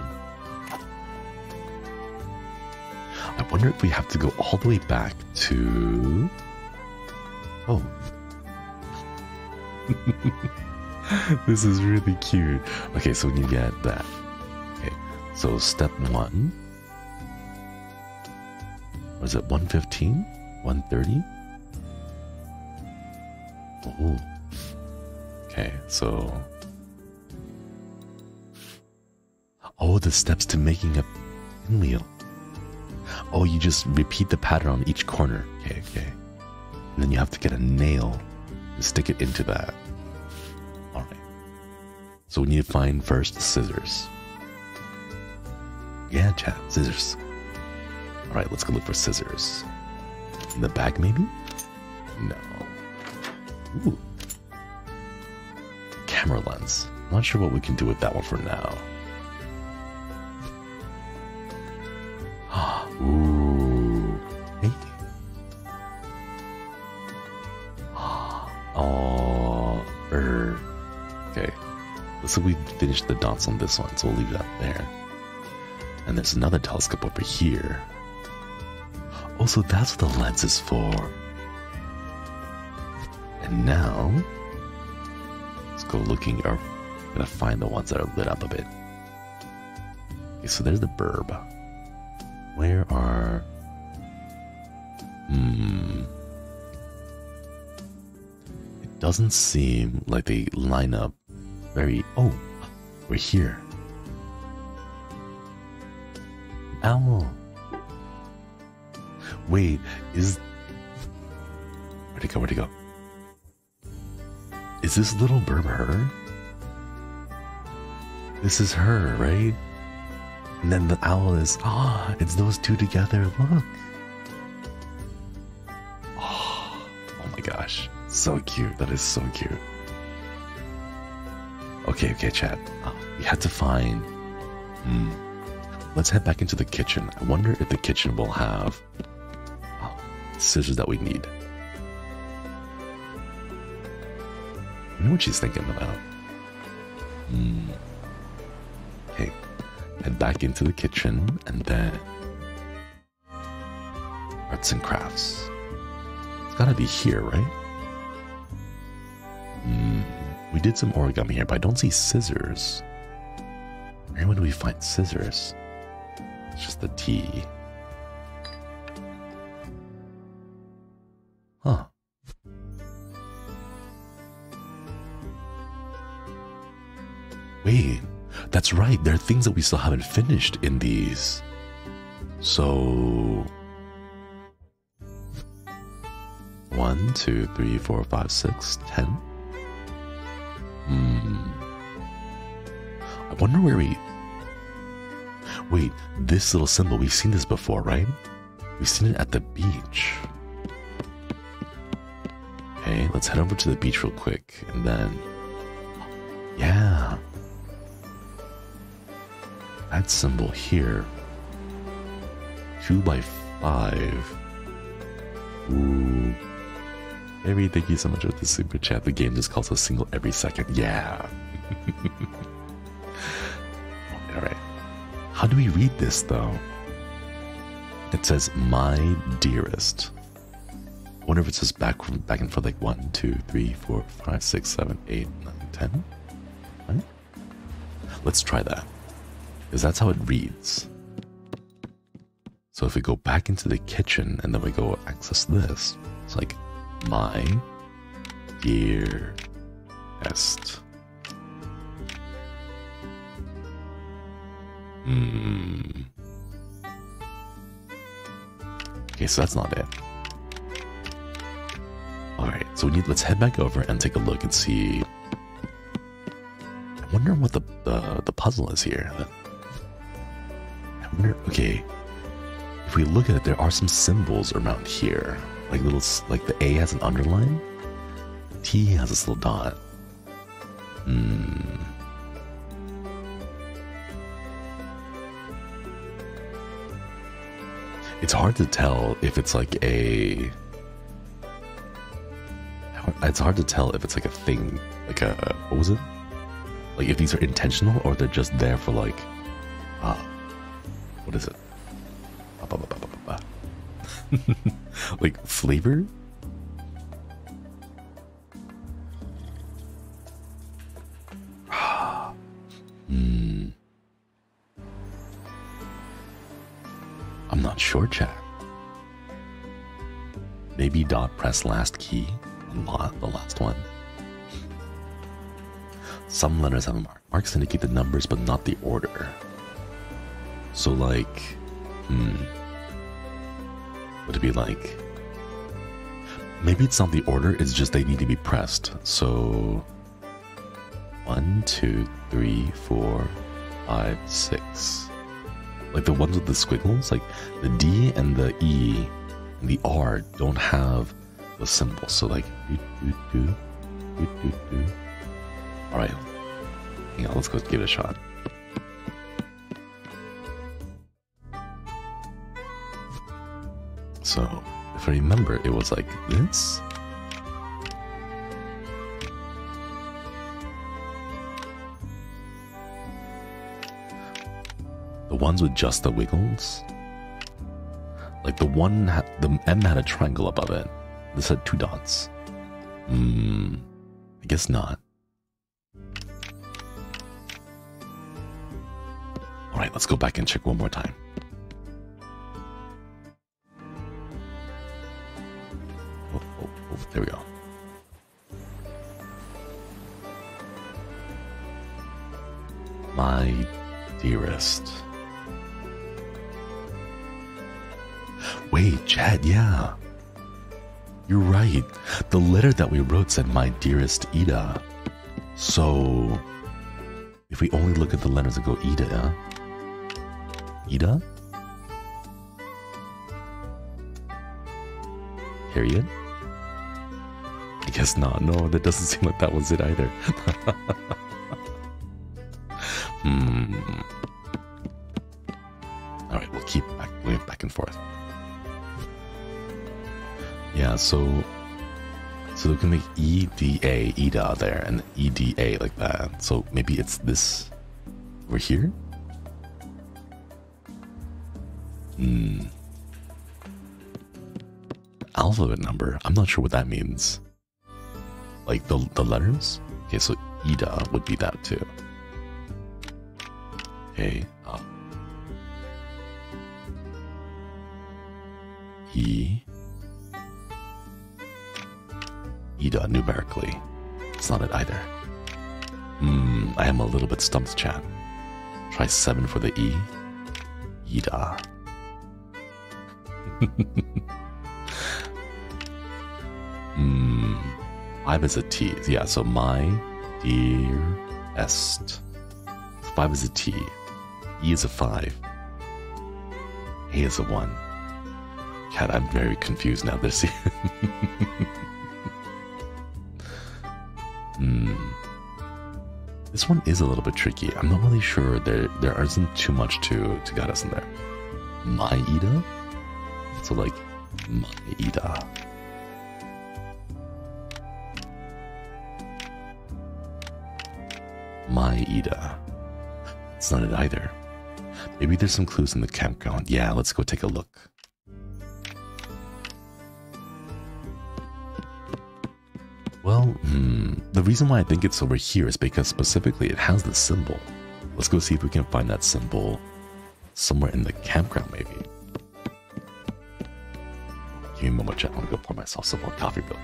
I wonder if we have to go all the way back to... Oh. this is really cute. Okay, so we need to get that. Okay, so step one was it 115? 130? Oh. Okay, so. Oh, the steps to making a pinwheel. Oh, you just repeat the pattern on each corner. Okay, okay. And then you have to get a nail to stick it into that. Alright. So we need to find first scissors. Yeah, chat, scissors. Alright, let's go look for scissors. In the bag, maybe? No. Ooh. Camera lens. Not sure what we can do with that one for now. Ooh. Hey. Oh, er. Okay. Like we finished the dots on this one, so we'll leave that there. And there's another telescope over here. Also, that's what the lens is for. And now, let's go looking. Or gonna find the ones that are lit up a bit. Okay, so there's the burb. Where are? Hmm. It doesn't seem like they line up very. Oh, we're here. Owl. Wait, is where'd he go? Where'd he go? Is this little burb her? This is her, right? And then the owl is ah, oh, it's those two together. Look. Oh, oh my gosh, so cute. That is so cute. Okay, okay, chat. Uh, we had to find. Hmm. Let's head back into the kitchen. I wonder if the kitchen will have scissors that we need. I know what she's thinking about. Okay. Head back into the kitchen and then arts and crafts. It's gotta be here, right? Hmm. We did some origami here, but I don't see scissors. Where would we find scissors? It's just the T. that's right. There are things that we still haven't finished in these. So. One, two, three, four, five, six, ten. Hmm. I wonder where we. Wait, this little symbol, we've seen this before, right? We've seen it at the beach. Okay, let's head over to the beach real quick and then. That symbol here. Two by five. Ooh. Thank you so much for the super chat. The game just calls us single every second. Yeah. Alright. How do we read this though? It says my dearest. I wonder if it's just back back and forth like one, two, three, four, five, six, seven, eight, nine, ten. Right? Let's try that. Because that's how it reads. So if we go back into the kitchen and then we go access this, it's like my dearest. Hmm. Okay, so that's not it. Alright, so we need let's head back over and take a look and see. I wonder what the, the puzzle is here. Okay. If we look at it, there are some symbols around here. Like little like the A has an underline. T has this little dot. Hmm. It's hard to tell if it's like a. It's hard to tell if it's like a thing, like a what was it? Like if these are intentional or they're just there for like, uh, what is it? like flavor? hmm. I'm not sure, chat. Maybe dot press last key on the last one. Some letters have a mark. Marks indicate the numbers, but not the order. So, like, hmm. Would it be like. Maybe it's not the order, it's just they need to be pressed. So. One, two, three, four, five, six. Like the ones with the squiggles, like the D and the E and the R don't have the symbol. So like do do do do do do. All right, yeah, let's go give it a shot. So if I remember, it was like this. The ones with just the wiggles. Like the one, the M had a triangle above it. This had two dots. Hmm. I guess not. All right, let's go back and check one more time. My dearest. Wait, Chad, yeah. You're right. The letter that we wrote said, My dearest Eda. So, if we only look at the letters and go Eda, eh? Eda? Period? I guess not. No, that doesn't seem like that was it either. and forth. Yeah, so so we can make EDA, there, and EDA like that. So maybe it's this over here? Hmm. Alphabet number. I'm not sure what that means. Like the, the letters? Okay, so EDA would be that too. Okay. Eda numerically. It's not it either. Hmm, I am a little bit stumped, chat. Try 7 for the E. Eda. Hmm. 5 is a T. Yeah, so my dear est. 5 is a T. E is a 5. A is a 1. Cat, I'm very confused now. This. hmm. This one is a little bit tricky. I'm not really sure. There there isn't too much to to guide us in there. Maida? So like Maida. Maida. It's not it either. Maybe there's some clues in the campground. Yeah, let's go take a look. The reason why I think it's over here is because specifically it has the symbol. Let's go see if we can find that symbol somewhere in the campground, maybe. Give me a moment, chat. I want to go pour myself some more coffee real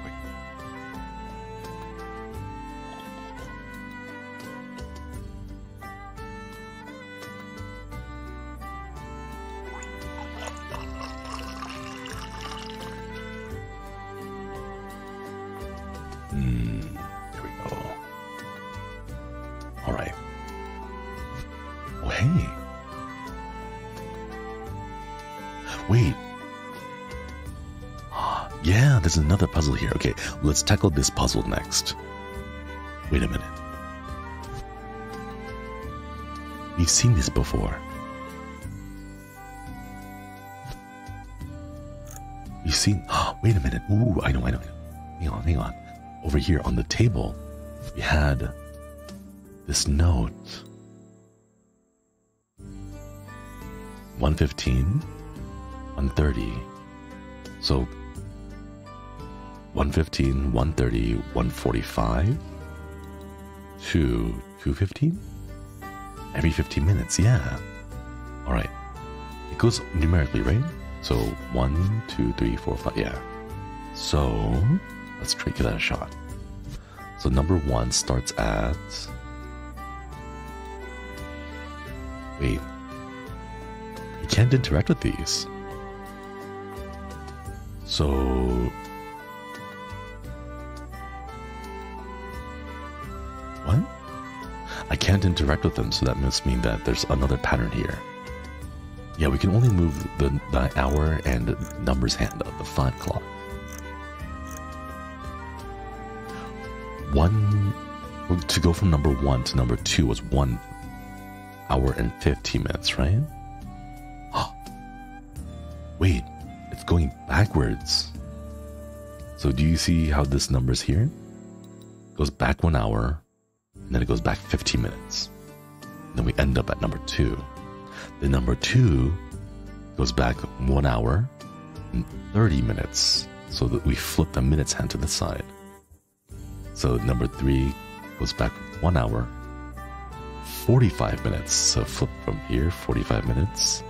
there's another puzzle here. Okay, let's tackle this puzzle next. Wait a minute. We've seen this before. We've seen. Oh, Wait a minute. Ooh, I know, I know. Hang on, hang on. Over here on the table, we had this note 115, 130. So 115, 130, 145 to 215? Every 15 minutes, yeah. All right. It goes numerically, right? So one, two, three, four, five, yeah. So let's try give that a shot. So number one starts at. Wait. You can't interact with these. So can't interact with them, so that must mean that there's another pattern here. Yeah, we can only move the, the hour and numbers hand of the five clock. One to go from number one to number two was one hour and 15 minutes, right? Wait, it's going backwards. So do you see how this number's here? Goes back one hour, and then it goes back 15 minutes. And then we end up at number two. The number two goes back one hour and 30 minutes so that we flip the minutes hand to the side. So number three goes back one hour, 45 minutes. So flip from here, 45 minutes.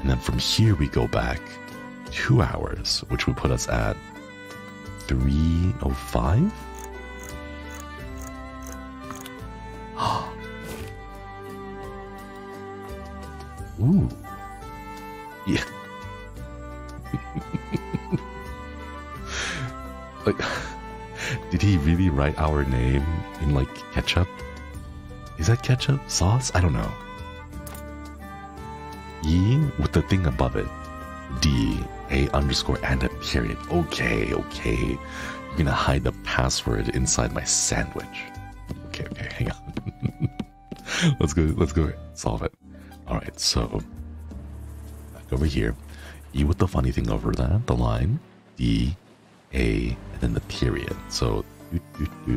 And then from here we go back two hours, which would put us at 305? Ooh. Yeah. like, did he really write our name in like ketchup? Is that ketchup? Sauce? I don't know. Yi with the thing above it. D, A underscore and a period. Okay, okay. You're gonna hide the password inside my sandwich. Okay, okay, hang on. let's go, let's go solve it. All right, so back over here, E with the funny thing over that, the line, D, A, and then the period. So, do, do, do,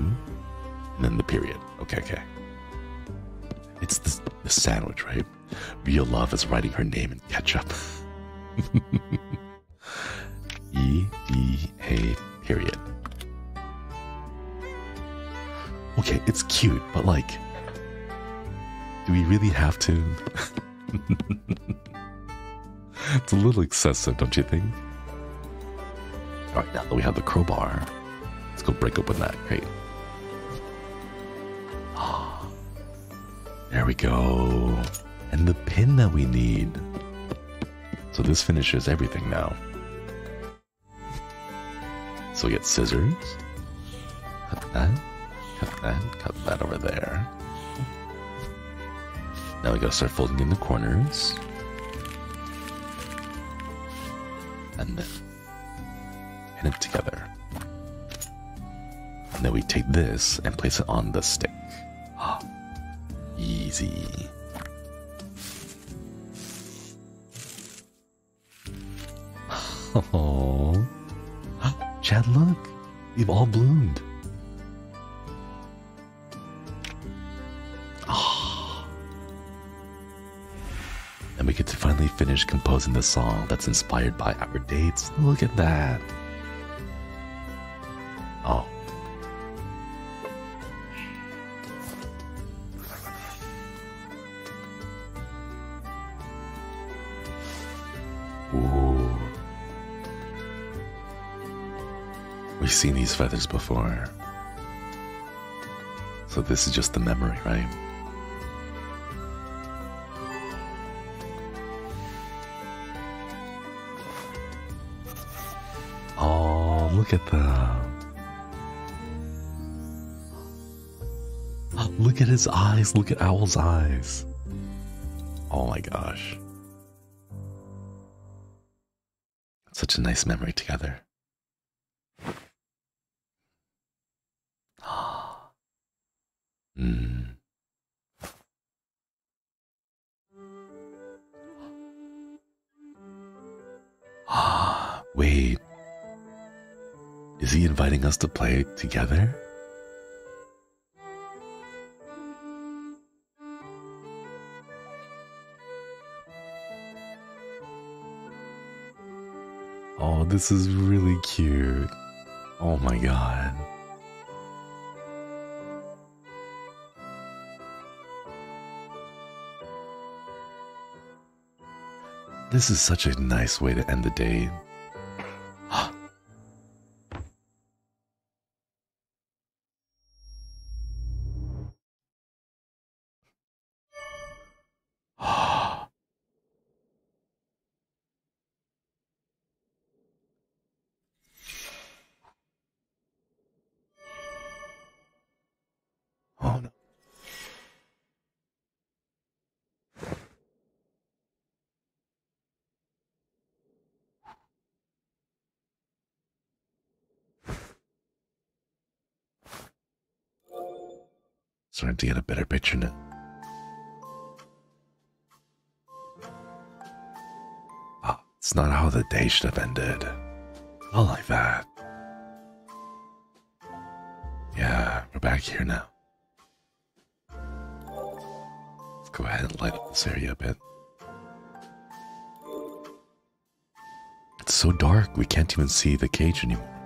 and then the period. Okay, okay. It's the, the sandwich, right? Real love is writing her name in ketchup. e, D, A, period. Okay, it's cute, but like, Do we really have to? it's a little excessive, don't you think? Alright, now that we have the crowbar, let's go break open that crate. There we go. And the pin that we need. So this finishes everything now. So we get scissors. Cut that. Cut that. Cut that over there. Now we gotta start folding in the corners. And then pin it together. And then we take this and place it on the stick. Ah, easy. Oh, Chad, look, we've all bloomed. To finally finish composing the song that's inspired by our dates. Look at that. Oh. Ooh. We've seen these feathers before. So this is just the memory, right? Look at them. Oh, look at his eyes. Look at Owl's eyes. Oh my gosh. Such a nice memory together. Inviting us to play together? Oh, this is really cute. Oh my god. This is such a nice way to end the day. Starting to get a better picture now. Oh, it's not how the day should have ended. Not like that. Yeah, we're back here now. Let's go ahead and light up this area a bit. It's so dark, we can't even see the cage anymore.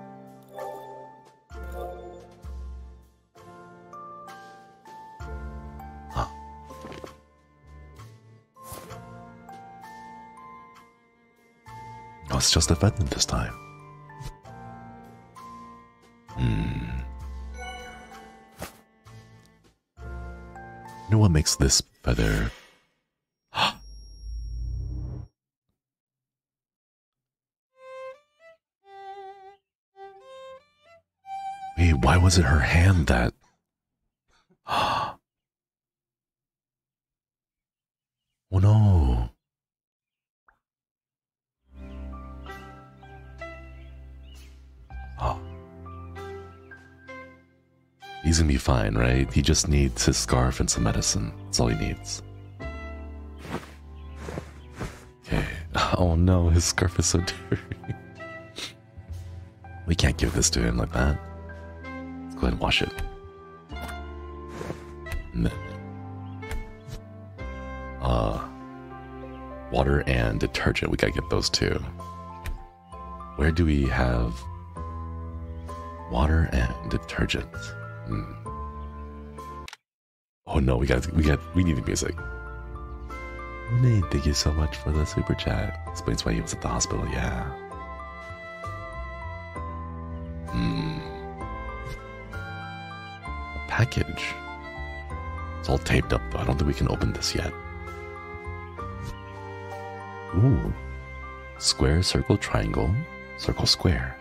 It's just a feather this time. Hmm. You know what makes this feather? Wait, why was it her hand that? Fine, right? He just needs his scarf and some medicine. That's all he needs. Okay. Oh no, his scarf is so dirty. we can't give this to him like that. Let's go ahead and wash it. Uh, water and detergent. We gotta get those too. Where do we have water and detergent? Hmm. Oh no, we got we got we need the music. Nate, thank you so much for the super chat. Explains why he was at the hospital, yeah. Hmm. Package. It's all taped up. I don't think we can open this yet. Ooh. Square, circle, triangle, circle, square.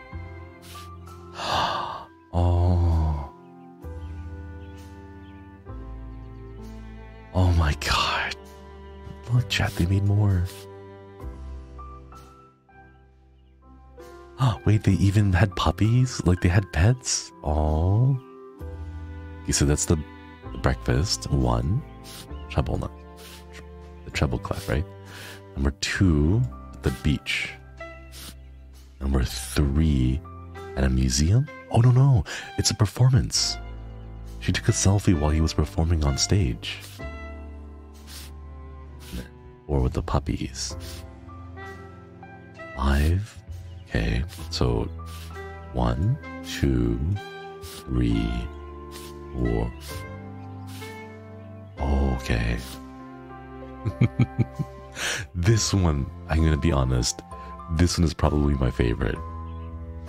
Wait, they even had puppies? Like they had pets? Oh. Okay, so that's the breakfast. One. Treble, not. The treble clef, right? Number two, the beach. Number three, at a museum? Oh, no, no. It's a performance. She took a selfie while he was performing on stage. Or with the puppies. Five. Okay, so one, two, three, four. Okay. this one, I'm gonna be honest, this one is probably my favorite.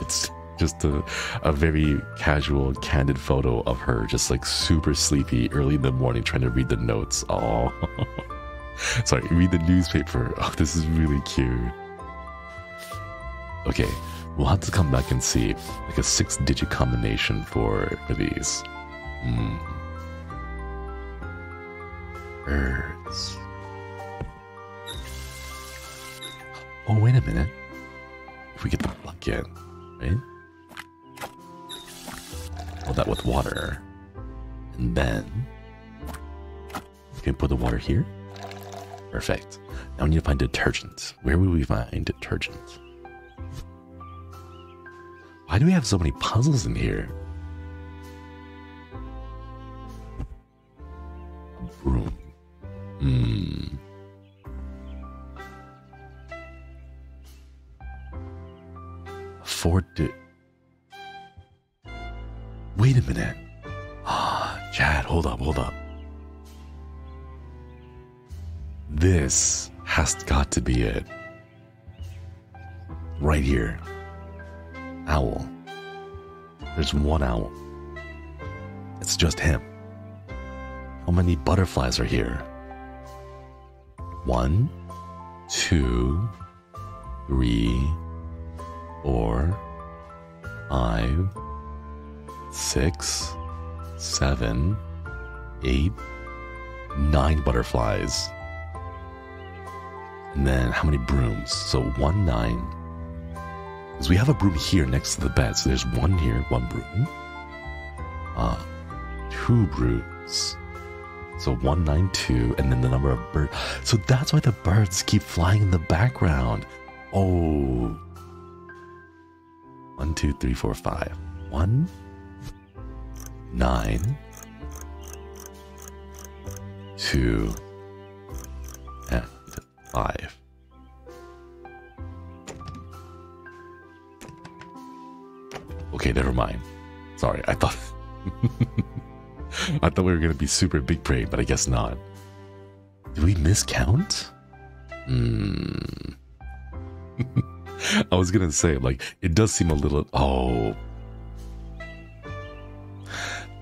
It's just a, a very casual, candid photo of her, just like super sleepy early in the morning trying to read the notes. Oh, sorry, read the newspaper. Oh, this is really cute. Okay, we'll have to come back and see like a six digit combination for, for these. Hmm. Birds. Oh, wait a minute. If we get the bucket, right? Fill that with water. And then... We can put the water here. Perfect. Now we need to find detergent. Where would we find detergent? Why do we have so many puzzles in here? Broom. Hmm. Afford to. Wait a minute. Ah, Chad, hold up, hold up. This has got to be it. Right here. Owl. There's one owl. It's just him. How many butterflies are here? One, two, three, four, five, six, seven, eight, nine butterflies. And then how many brooms? So one, nine. Because we have a broom here next to the bed. So there's one here, one broom. Uh, two brooms. So 192, and then the number of birds. So that's why the birds keep flying in the background. Oh. One, two, three, four, five. One, nine, two, and five. Okay, never mind. Sorry, I thought. I thought we were gonna be super big brain, but I guess not. Did we miscount? Hmm. I was gonna say, like, it does seem a little. Oh.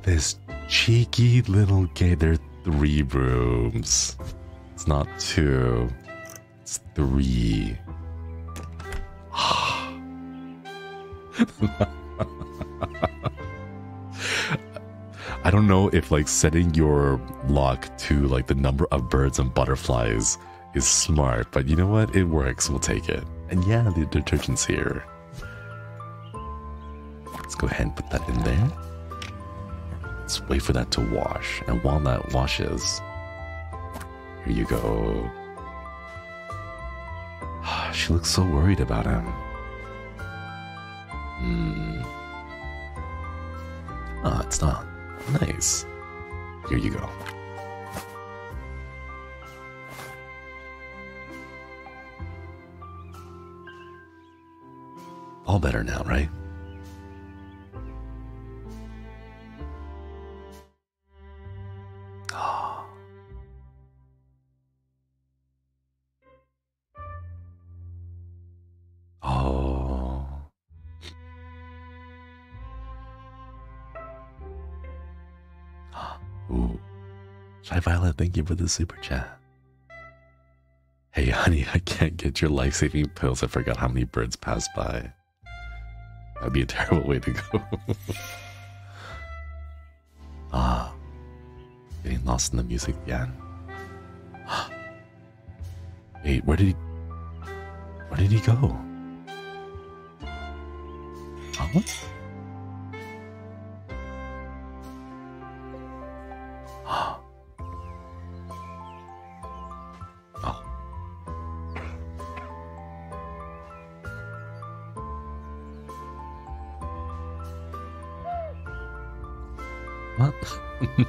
This cheeky little gay. There are three rooms. It's not two, it's three. I don't know if like setting your lock to like the number of birds and butterflies is smart, but you know what? It works. We'll take it. And yeah, the detergent's here. Let's go ahead and put that in there. Let's wait for that to wash. And while that washes, here you go. she looks so worried about him. Hmm. Ah, oh, it's not. Nice. Here you go. All better now, right? Ooh. Shy Violet, thank you for the super chat. Hey, honey, I can't get your life saving pills. I forgot how many birds passed by. That'd be a terrible way to go. ah, getting lost in the music again. Wait, where did he? Where did he go? Huh?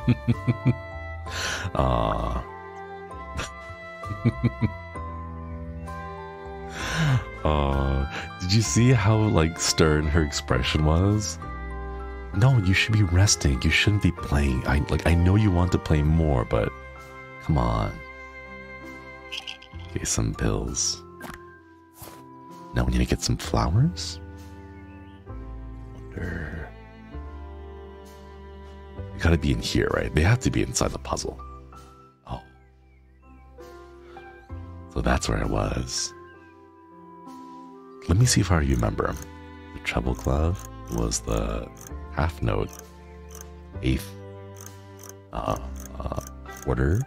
Ah. uh, did you see how like stern her expression was? No, you should be resting. You shouldn't be playing. I like I know you want to play more, but come on. Okay, some pills. Now we need to get some flowers. Gotta be in here, right? They have to be inside the puzzle. Oh. So that's where I was. Let me see if I remember. The treble clef was the half note, eighth uh, uh, quarter,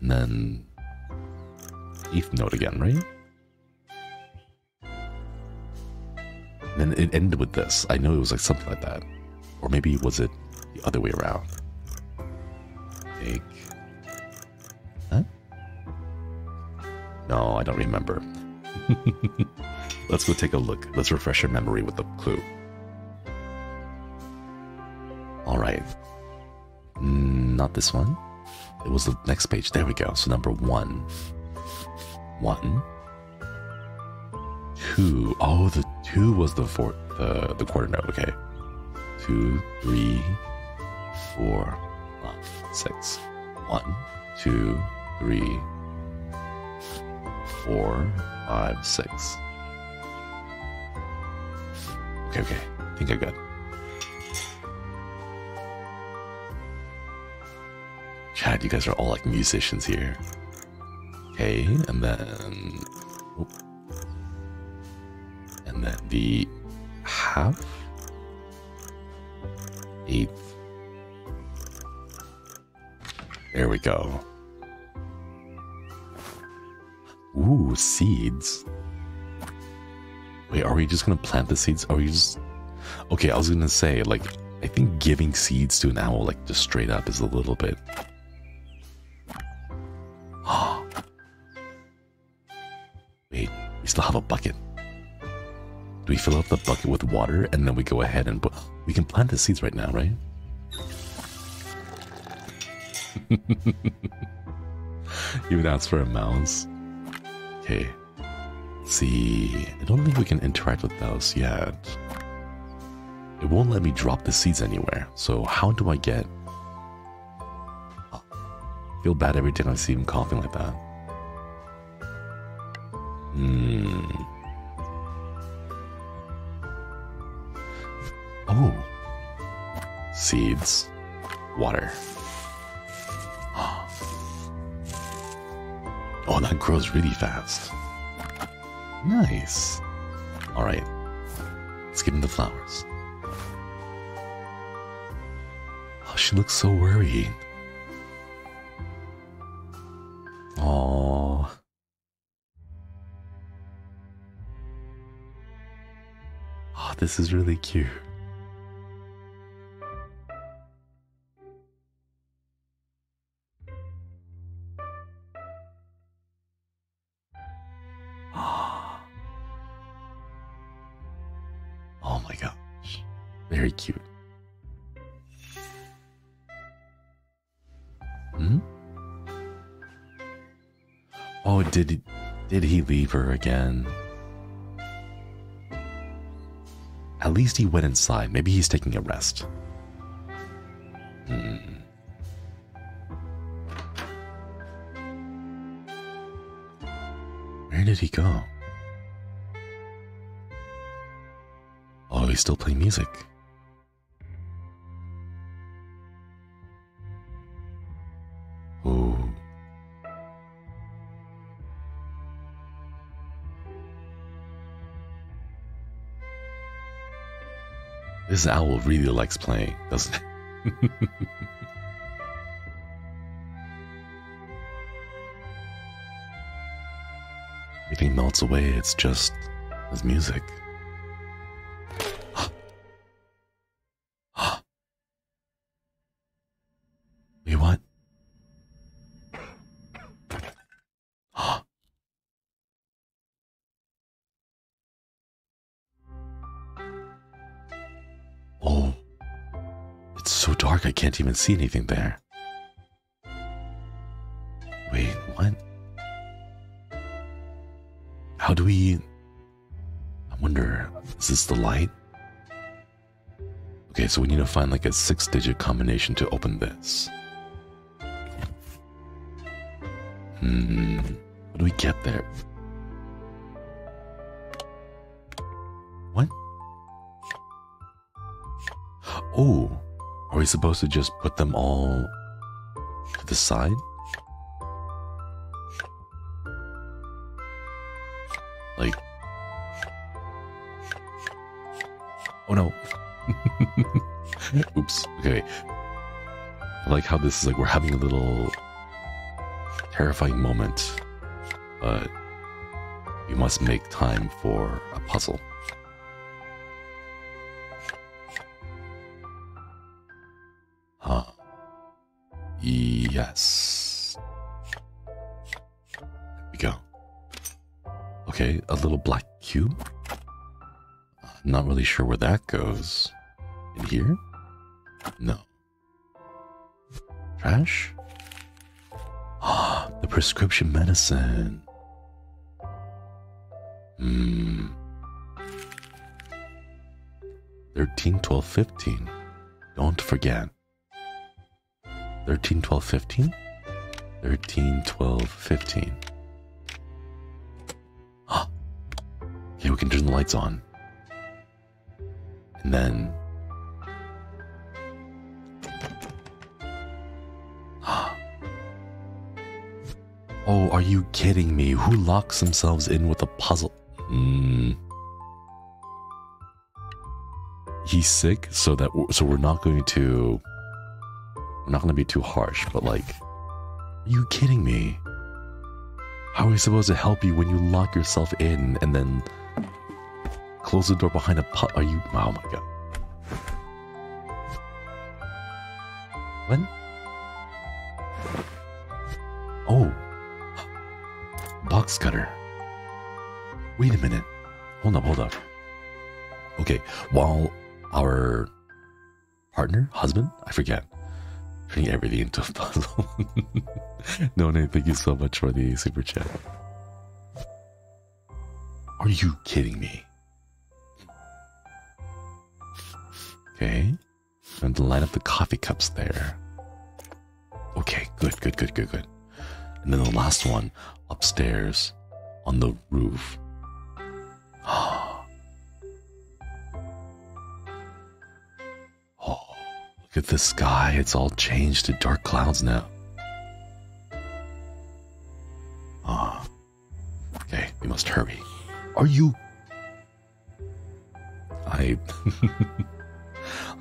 and then eighth note again, right? And then it ended with this. I know it was like something like that. Or maybe was it the other way around? Take. Huh? No, I don't remember. Let's go take a look. Let's refresh your memory with the clue. All right. Mm, not this one. It was the next page. There we go. So number one. One. Two. Oh, the two was the fourth, the, the quarter note. Okay. Two, three, four, five, six. One, two, three, four, five, six. Okay, okay. I think I got. Chad, you guys are all like musicians here. Okay, and then. And then the half. Eighth. There we go. Ooh, seeds. Wait, are we just gonna plant the seeds? Are we just okay? I was gonna say, like, I think giving seeds to an owl, like, just straight up, is a little bit. Wait, we still have a bucket. Do we fill up the bucket with water and then we go ahead and put? We can plant the seeds right now, right? Even ask for a mouse. Okay. Let's see. I don't think we can interact with those yet. It won't let me drop the seeds anywhere. So how do I get... feel bad every time I see him coughing like that. Hmm. Oh. Seeds. Water. Oh, that grows really fast. Nice. All right. Let's get the flowers. Oh, she looks so worried. Oh. Oh, this is really cute. Her again? At least he went inside. Maybe he's taking a rest. Hmm. Where did he go? Oh, he's still playing music. This owl really likes playing, doesn't it? Everything melts away, it's just as music. Can't even see anything there. Wait, what? How do we... I wonder, is this the light? Okay, so we need to find like a six digit combination to open this. Hmm, how do we get there? What? Oh, are we supposed to just put them all to the side? Like, oh no. Oops. Okay. I like how this is like we're having a little terrifying moment, but we must make time for a puzzle. Okay, a little black cube. Not really sure where that goes. In here? No. Trash? Ah, the prescription medicine. Hmm. 13, 12, 15. Don't forget. 13, 12, 15? 13, 12, 15. Okay, we can turn the lights on. And then Oh, are you kidding me? Who locks themselves in with a puzzle? Mm. He's sick, so that so we're not going to we're not going to be too harsh, but like, are you kidding me? How are we supposed to help you when you lock yourself in and then close the door behind a put? Are you? Oh my god. When? Oh, box cutter. Wait a minute. Hold up, hold up. Okay, while our partner, husband, I forget, turning everything into a puzzle. no, no, thank you so much for the super chat. Are you kidding me? Okay, and to line up the coffee cups there. Okay, good, good, good, good, good. And then the last one upstairs on the roof. oh, look at the sky. It's all changed to dark clouds now. Ah. Oh, okay, we must hurry. Are you? I.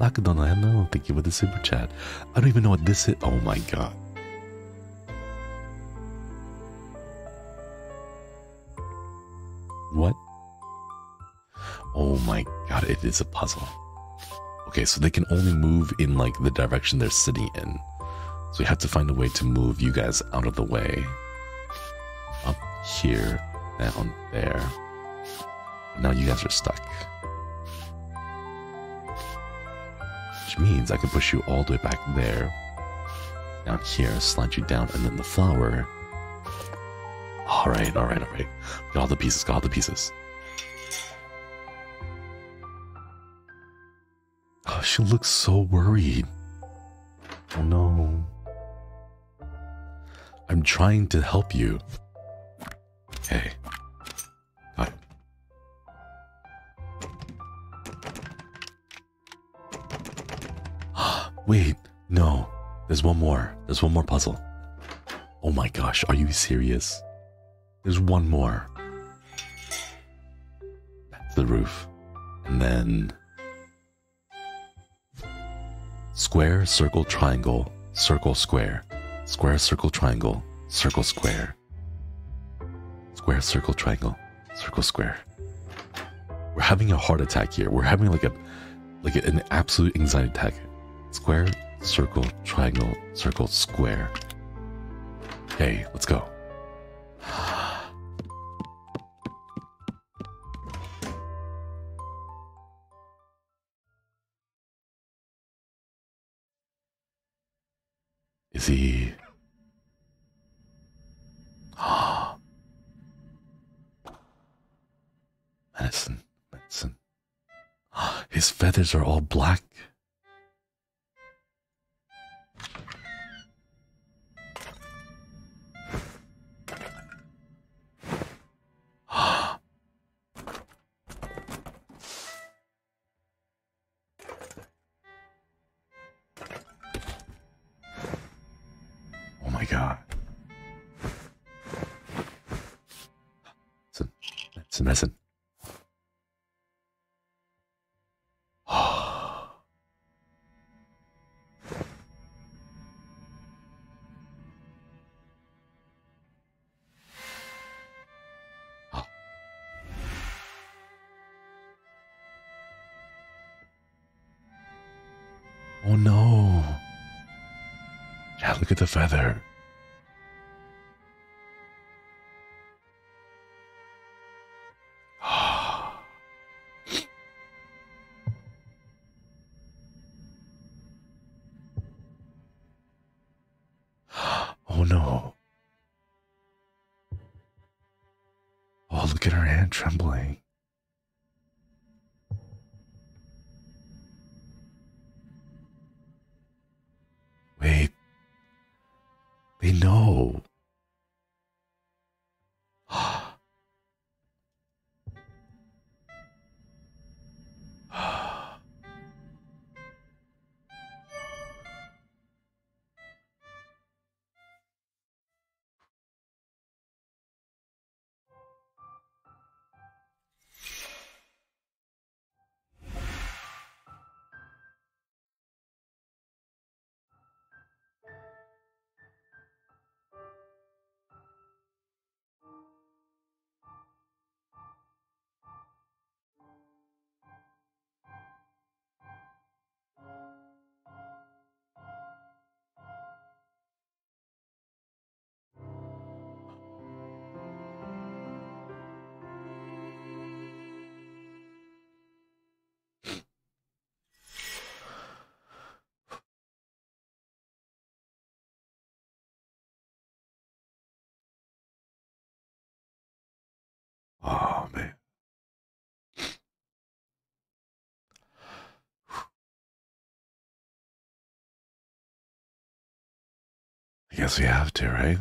Lakadona, hello. Thank you for the super chat. I don't even know what this is. Oh my god. What? Oh my god, it is a puzzle. Okay, so they can only move in like the direction they're sitting in. So we have to find a way to move you guys out of the way. Up here, down there. Now you guys are stuck. Which means I can push you all the way back there. Down here, slide you down, and then the flower all right, all right, all right. Got all the pieces, got all the pieces. Oh, she looks so worried. Oh no. I'm trying to help you. Okay. Wait, no. There's one more. There's one more puzzle. Oh my gosh, are you serious? There's one more. Back to the roof. And then Square, circle, triangle, circle, square. Square, circle, triangle, circle, square. Square, circle, triangle, circle, square. We're having a heart attack here. We're having like a like an absolute anxiety attack. Square, circle, triangle, circle, square. Okay, let's go. Is he? Medicine, medicine. His feathers are all black. The feather. I guess we have to, right?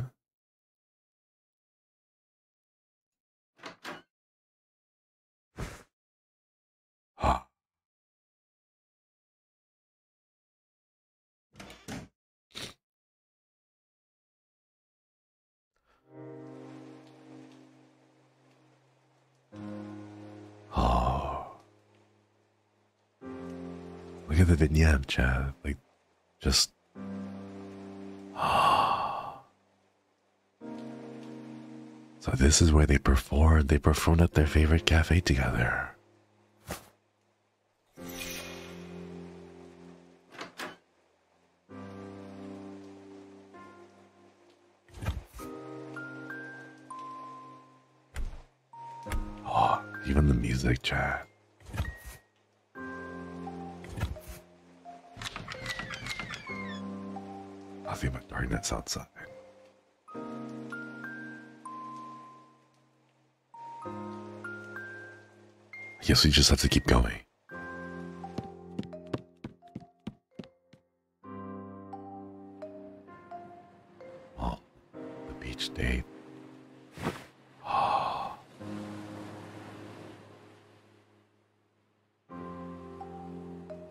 Oh. Look at the vignette, chat. Like, just. So this is where they performed. They performed at their favorite cafe together. Oh, even the music, chat. Nothing but darkness outside. Guess we just have to keep going. Oh, the beach. Oh.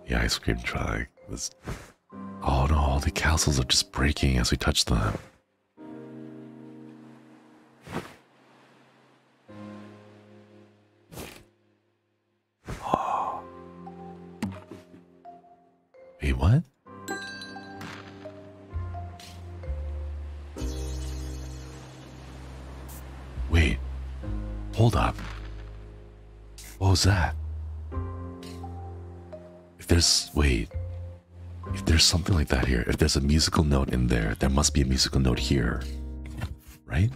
The ice cream truck was. Oh no, all the castles are just breaking as we touch them. That here, if there's a musical note in there, there must be a musical note here. Right?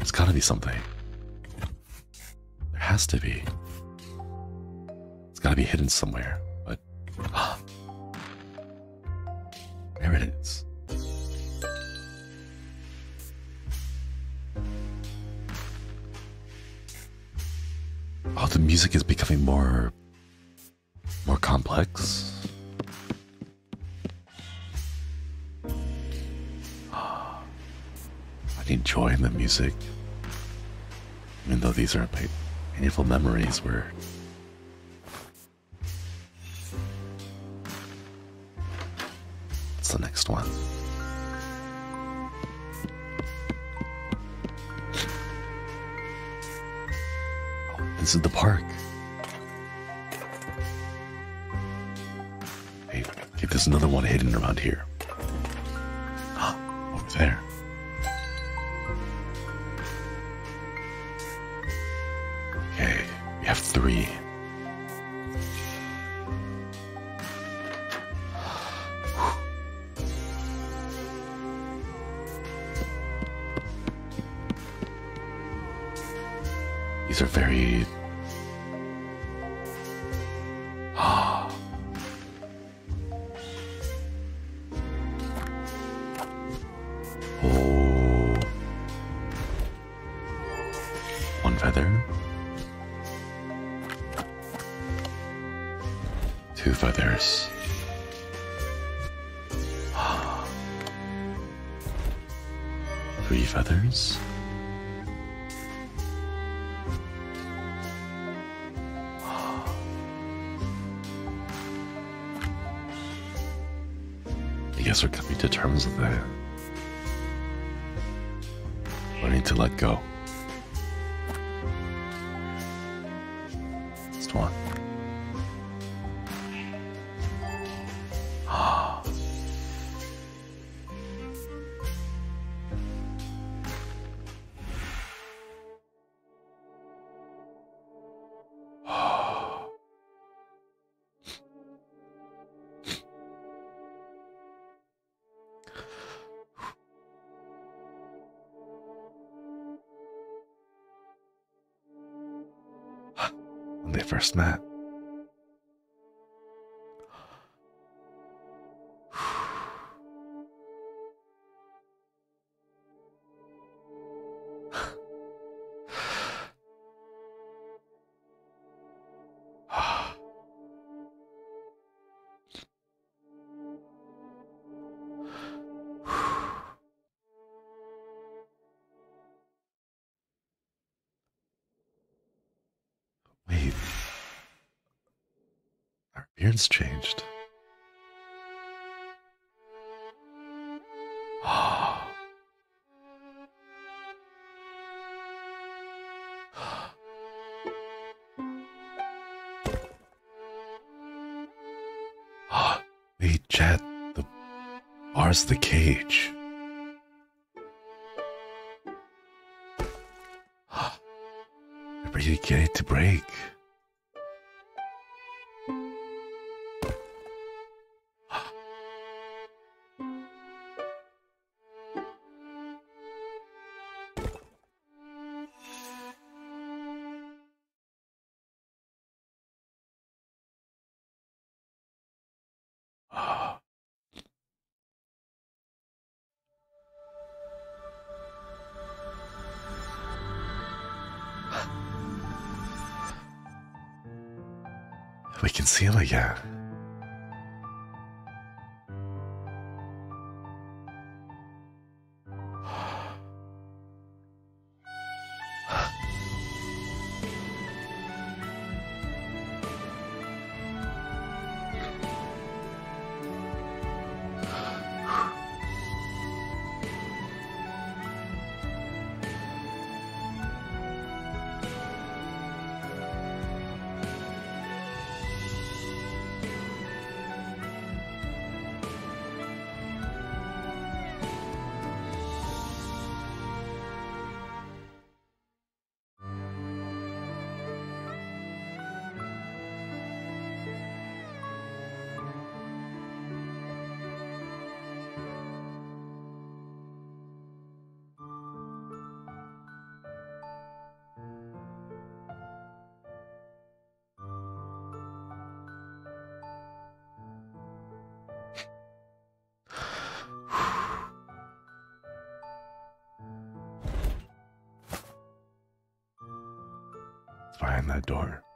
It's gotta be something. There has to be. It's gotta be hidden somewhere, music, even though these are painful memories where. What's the next one? This is the park. Hey, okay, there's another one hidden around here. When they first met. Appearance changed. Wait, chat, the bar's the cage. Ready to get it to break. Can door?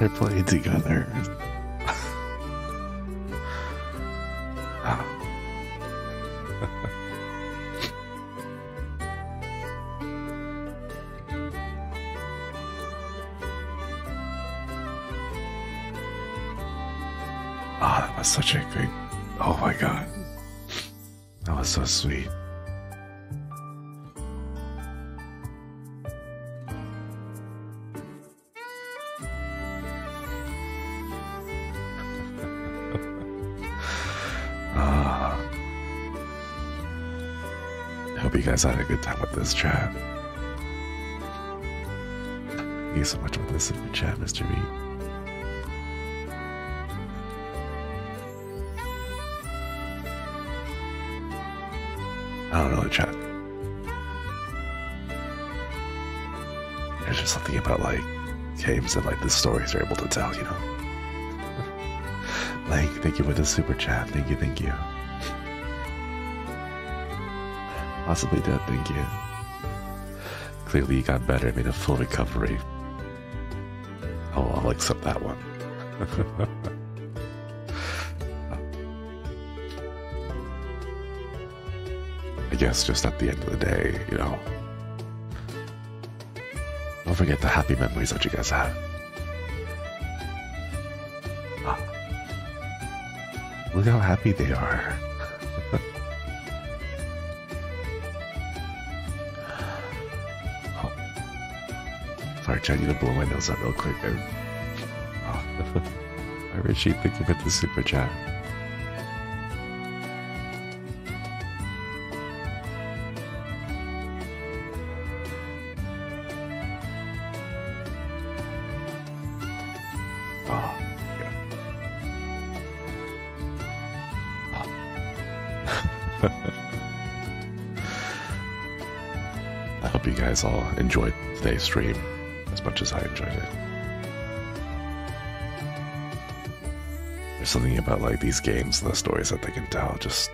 They're playing together. Oh, that was such a great. Oh my god. That was so sweet. Guys had a good time with this chat. Thank you so much for the super chat, Mr. B. I don't know the chat. There's just something about like games and like the stories they're able to tell, you know. like, thank you for the super chat. Thank you, thank you. Possibly dead, thank you. Clearly you got better, made a full recovery. Oh, I'll accept that one. I guess just at the end of the day, you know, don't forget the happy memories that you guys had. Ah. Look how happy they are. Sorry, chat, you to blow my nose out real quick. I... Oh. Hi, Richie, thank you for the super chat. Oh, yeah. I hope you guys all enjoyed today's stream much as I enjoyed it. There's something about like these games and the stories that they can tell. Just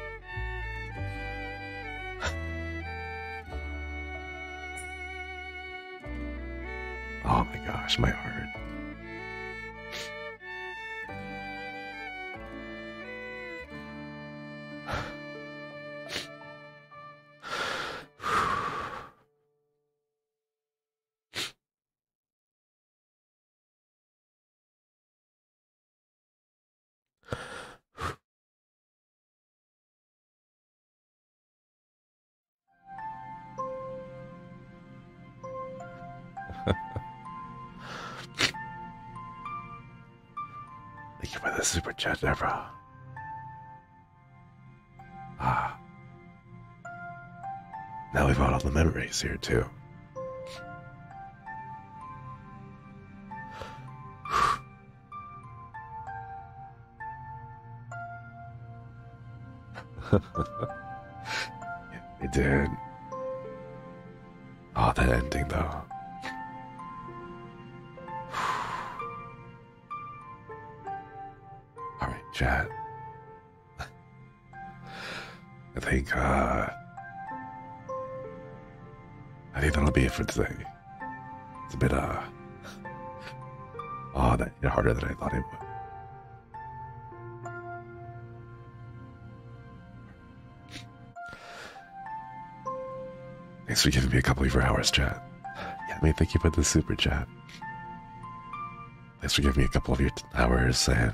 super chat, Deborah. Ah. Now we've got all the memories here, too. I think that'll be it for today. It's a bit, uh, oh, that hit harder than I thought it would. Thanks for giving me a couple of your hours, chat. Yeah, I mean, thank you for the super chat. Thanks for giving me a couple of your hours, and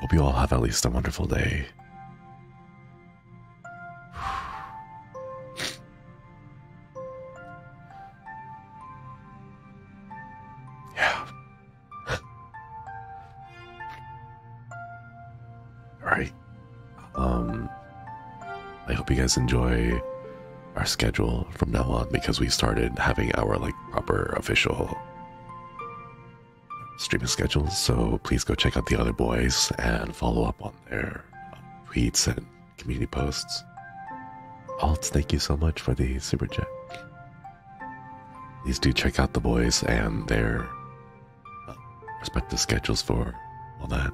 hope you all have at least a wonderful day. Guys enjoy our schedule from now on because we started having our like proper official streaming schedules. So please go check out the other boys and follow up on their tweets and community posts. Alt, thank you so much for the super chat. Please do check out the boys and their uh, respective schedules for all that.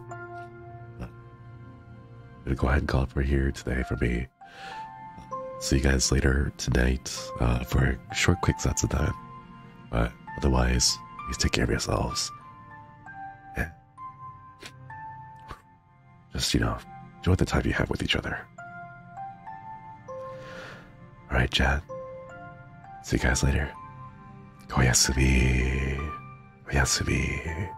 Gonna go ahead and call it for here today for me. See you guys later tonight uh, for short, quick sets of time. But otherwise, please take care of yourselves. Yeah. Just, you know, enjoy the time you have with each other. Alright, chat. See you guys later. Koyasumi. Koyasumi.